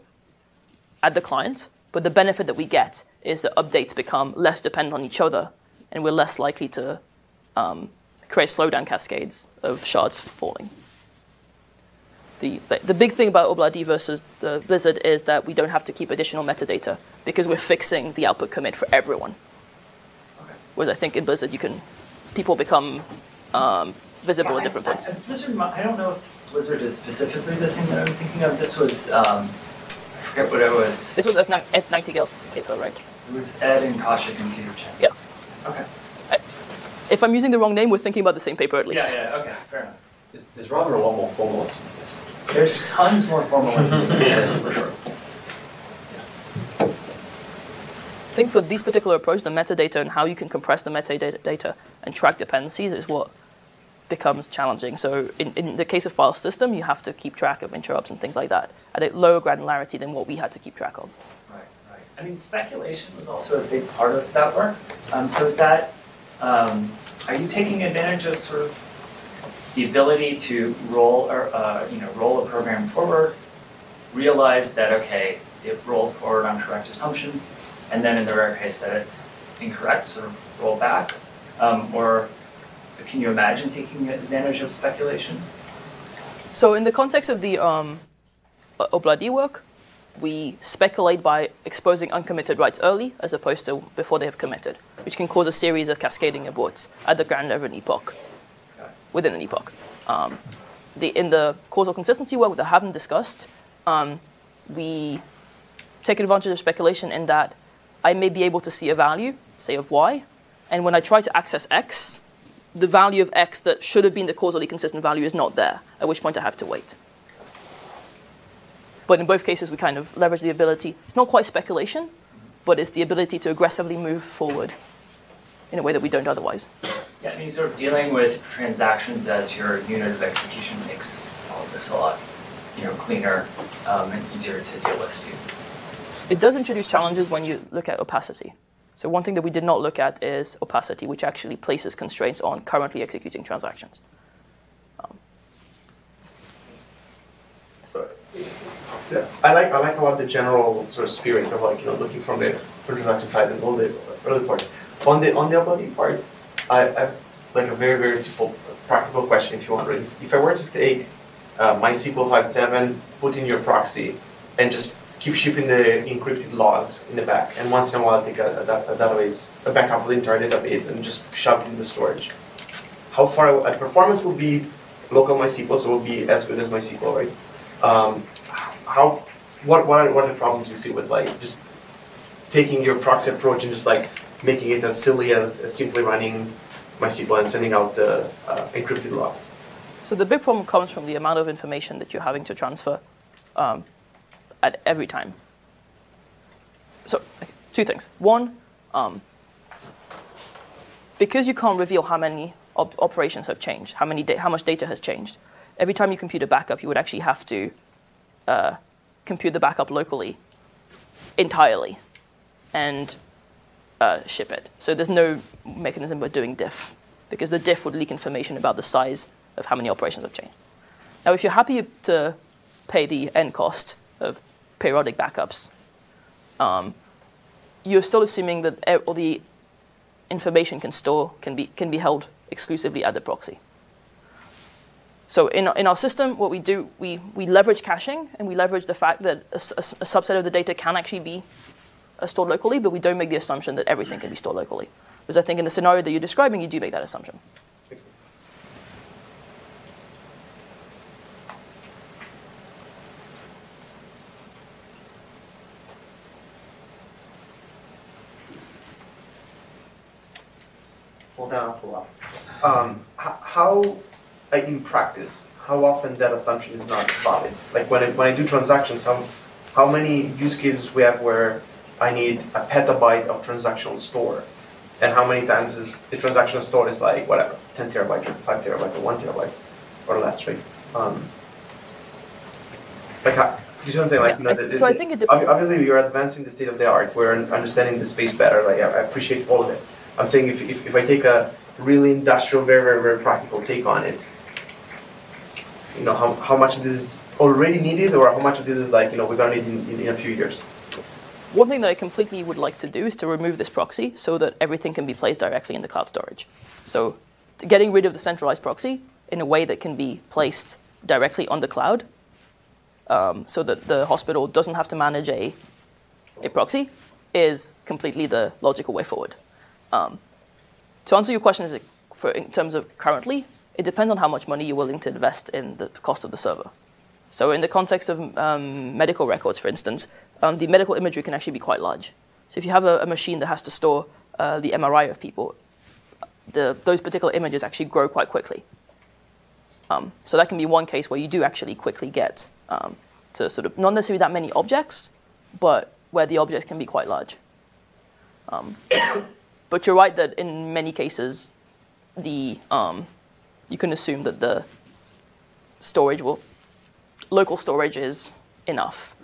at the client, but the benefit that we get is that updates become less dependent on each other, and we're less likely to um, create slowdown cascades of shards falling. The, the big thing about Obladi versus the Blizzard is that we don't have to keep additional metadata because we're fixing the output commit for everyone. Okay. Whereas I think in Blizzard you can people become um, visible Yeah, at different I, points. I, Blizzard, I don't know if Blizzard is specifically the thing that I'm thinking of. This was, um, I forget what it was. This was Ed Night- Ed Nightingale's paper, right? It was Ed and Kaushik and Peter Chen. Yeah. Okay. If I'm using the wrong name, we're thinking about the same paper at least. Yeah, yeah, okay, fair enough. There's, there's rather a lot more formalism in this. There's tons more formalism in this. Yeah, for sure. I think for this particular approach, the metadata and how you can compress the metadata data and track dependencies is what becomes challenging. So in, in the case of file system, you have to keep track of interrupts and things like that at a lower granularity than what we had to keep track of. Right, right. I mean, speculation was also a big part of that work. Um, so is that, um, are you taking advantage of sort of the ability to roll or, uh, you know, roll a program forward, realize that, okay, it rolled forward on correct assumptions, and then in the rare case that it's incorrect, sort of roll back? Um, or can you imagine taking advantage of speculation? So in the context of the um, Obladi work, we speculate by exposing uncommitted writes early as opposed to before they have committed, which can cause a series of cascading aborts at the grand of an epoch, within an epoch. Um, the, in the causal consistency work that I haven't discussed, um, we take advantage of speculation in that I may be able to see a value, say of y, and when I try to access x, the value of x that should have been the causally consistent value is not there, at which point I have to wait. But in both cases, we kind of leverage the ability, it's not quite speculation, but it's the ability to aggressively move forward in a way that we don't otherwise. Yeah, I mean, sort of dealing with transactions as your unit of execution makes all of this a lot, you know, cleaner um, and easier to deal with too. It does introduce challenges when you look at opacity. So one thing that we did not look at is opacity, which actually places constraints on currently executing transactions. So, yeah, I like I like a lot the general sort of spirit of like you know looking from the introduction side and all the early part. On the on the ability part, I I have like a very very simple practical question if you want. Right? If I were to take uh, MySQL 5.7, put in your proxy, and just keep shipping the encrypted logs in the back, and once in a while take a, a, a database, a backup of the entire database, and just shove it in the storage. How far uh, performance will be local MySQL, so it will be as good as MySQL, right? um, how what what are, what are the problems you see with like just taking your proxy approach and just like making it as silly as, as simply running MySQL and sending out the uh, encrypted logs? So the big problem comes from the amount of information that you're having to transfer um, at every time. So okay, two things. One, um, because you can't reveal how many op- operations have changed, how many da- how much data has changed. Every time you compute a backup, you would actually have to uh, compute the backup locally entirely and uh, ship it. So there's no mechanism for doing diff because the diff would leak information about the size of how many operations have changed. Now, if you're happy to pay the end cost of periodic backups, um, you're still assuming that all the information can store can be can be held exclusively at the proxy. So in, in our system, what we do, we, we leverage caching and we leverage the fact that a subset of the data can actually be uh, stored locally, but we don't make the assumption that everything can be stored locally. Because I think in the scenario that you're describing, you do make that assumption. Hold down a while. Um, how, like in practice, how often that assumption is not valid? Like when I, when I do transactions, how, how many use cases we have where I need a petabyte of transactional store? And how many times is the transactional store is like whatever, 10 terabyte or 5 terabyte or 1 terabyte or less, right? Um, like, how, you see what I'm saying? Like, you know, the- I- the- so I think it dep- ob- obviously you're advancing the state of the art. We're understanding the space better. Like, I, I appreciate all of it. I'm saying if, if, if I take a really industrial, very, very, very practical take on it, you know, how, how much of this is already needed or how much of this is like, you know, we're going to need in, in, in a few years? One thing that I completely would like to do is to remove this proxy so that everything can be placed directly in the cloud storage. So getting rid of the centralized proxy in a way that can be placed directly on the cloud um, so that the hospital doesn't have to manage a, a proxy is completely the logical way forward. Um, to answer your question, is for, in terms of currently, it depends on how much money you're willing to invest in the cost of the server. So, in the context of um, medical records, for instance, um, the medical imagery can actually be quite large. So, if you have a, a machine that has to store uh, the MRI of people, the, those particular images actually grow quite quickly. Um, so, that can be one case where you do actually quickly get um, to sort of not necessarily that many objects, but where the objects can be quite large. But you're right that in many cases, the um, you can assume that the storage will local storage is enough.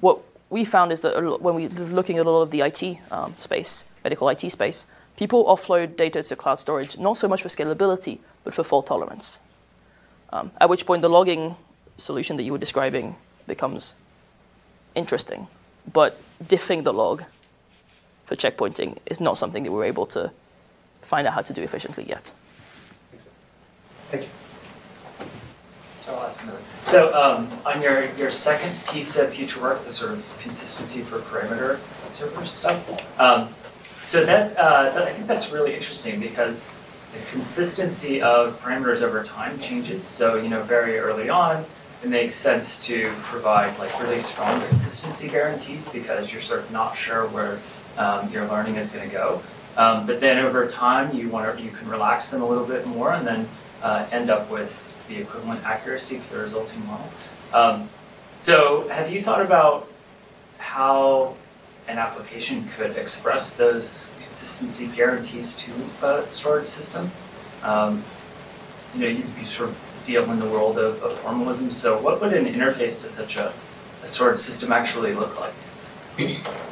What we found is that when we're looking at a lot of the IT um, space, medical IT space, people offload data to cloud storage not so much for scalability, but for fault tolerance. Um, at which point, the logging solution that you were describing becomes interesting. But diffing the log for checkpointing is not something that we're able to find out how to do efficiently yet. Thank you. So um, on your, your second piece of future work, the sort of consistency for parameter server stuff, um, so that, uh, that I think that's really interesting because the consistency of parameters over time changes. So you know, very early on, it makes sense to provide like really strong consistency guarantees because you're sort of not sure where um, your learning is going to go. Um, but then over time, you want to you can relax them a little bit more, and then uh, end up with the equivalent accuracy for the resulting model. Um, so, have you thought about how an application could express those consistency guarantees to a storage system? Um, you know, you, you sort of deal in the world of, of formalism. So, what would an interface to such a, a storage system actually look like?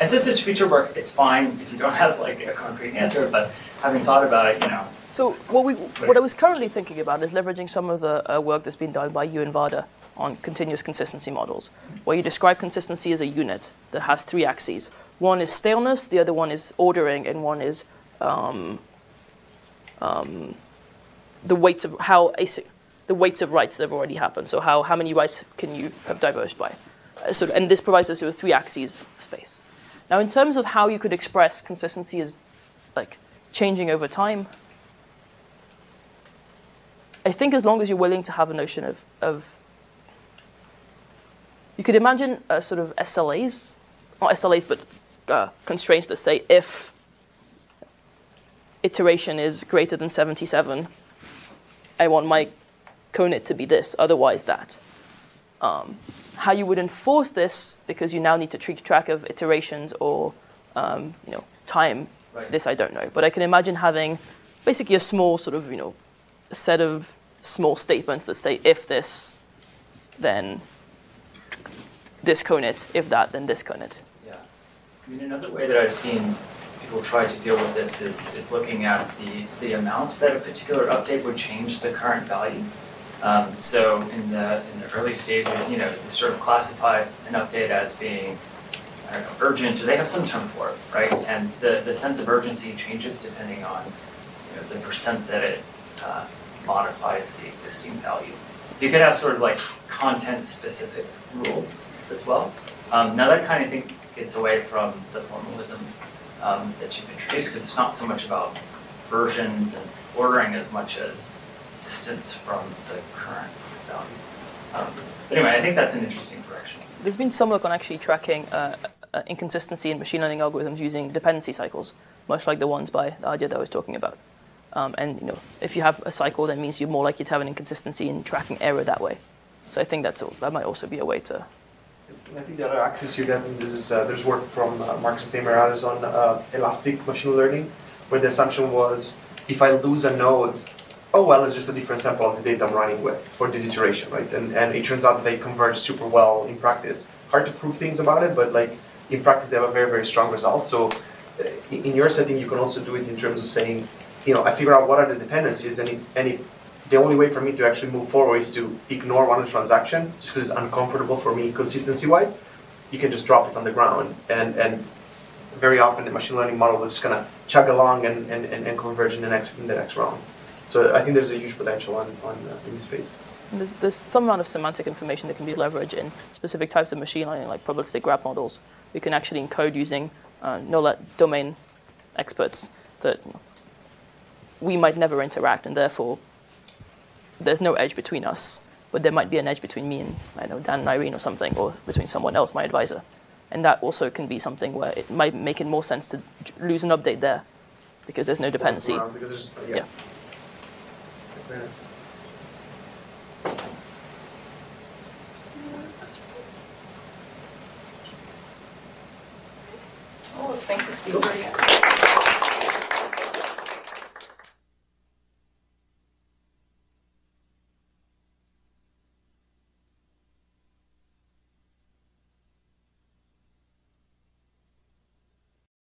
And since it's future work, it's fine if you don't have like a concrete answer. But having thought about it, you know, So what we what I was currently thinking about is leveraging some of the uh, work that's been done by Yu and Vahdat on continuous consistency models, where you describe consistency as a unit that has three axes. One is staleness, the other one is ordering, and one is um, um, the weights of how async, the weights of writes that have already happened. So how, how many writes can you have diverged by? Uh, so, and this provides us with three axes space. Now, in terms of how you could express consistency as like changing over time, I think as long as you're willing to have a notion of, of you could imagine a sort of SLAs, not SLAs, but uh, constraints that say if iteration is greater than 77, I want my conit to be this, otherwise that. Um, how you would enforce this, because you now need to keep track of iterations or um, you know time, Right. this I don't know. But I can imagine having basically a small sort of you know set of small statements that say if this, then this conit. If that, then this conit. Yeah. I mean, another way that I've seen people try to deal with this is, is looking at the, the amount that a particular update would change the current value. Um, so in the in the early stage, you know, it sort of classifies an update as being I don't know, urgent, or they have some term for it, right? And the, the sense of urgency changes depending on you know, the percent that it uh, modifies the existing value. So you could have sort of like content-specific rules as well. Um, now that kind of thing gets away from the formalisms um, that you've introduced because it's not so much about versions and ordering as much as distance from the current value. Um, but anyway, I think that's an interesting direction. There's been some work on actually tracking uh, uh, inconsistency in machine learning algorithms using dependency cycles, much like the ones by the Adya that I was talking about. Um, and you know, if you have a cycle, that means you're more likely to have an inconsistency in tracking error that way. So I think that's that might also be a way to. I think the other axis you get, and this is uh, there's work from uh, Marcus and others on uh, elastic machine learning, where the assumption was if I lose a node, oh well, it's just a different sample of the data I'm running with for this iteration, right? And and it turns out that they converge super well in practice. Hard to prove things about it, but like in practice, they have a very very strong result. So uh, in your setting, you can also do it in terms of saying, you know, I figure out what are the dependencies, and if, and if the only way for me to actually move forward is to ignore one transaction just because it's uncomfortable for me consistency wise. You can just drop it on the ground, and and very often the machine learning model will just kind of chug along and, and, and, and converge in the next in the next round. So I think there's a huge potential on, on uh, in this space. There's, there's some amount of semantic information that can be leveraged in specific types of machine learning, like probabilistic graph models. We can actually encode using uh, domain experts that we might never interact, and therefore there's no edge between us. But there might be an edge between me and I know Dan and Irene or something, or between someone else, my advisor. And that also can be something where it might make it more sense to lose an update there because there's no dependency. Because there's, yeah. Yeah. Nice. Well, oh, let's thank the speaker.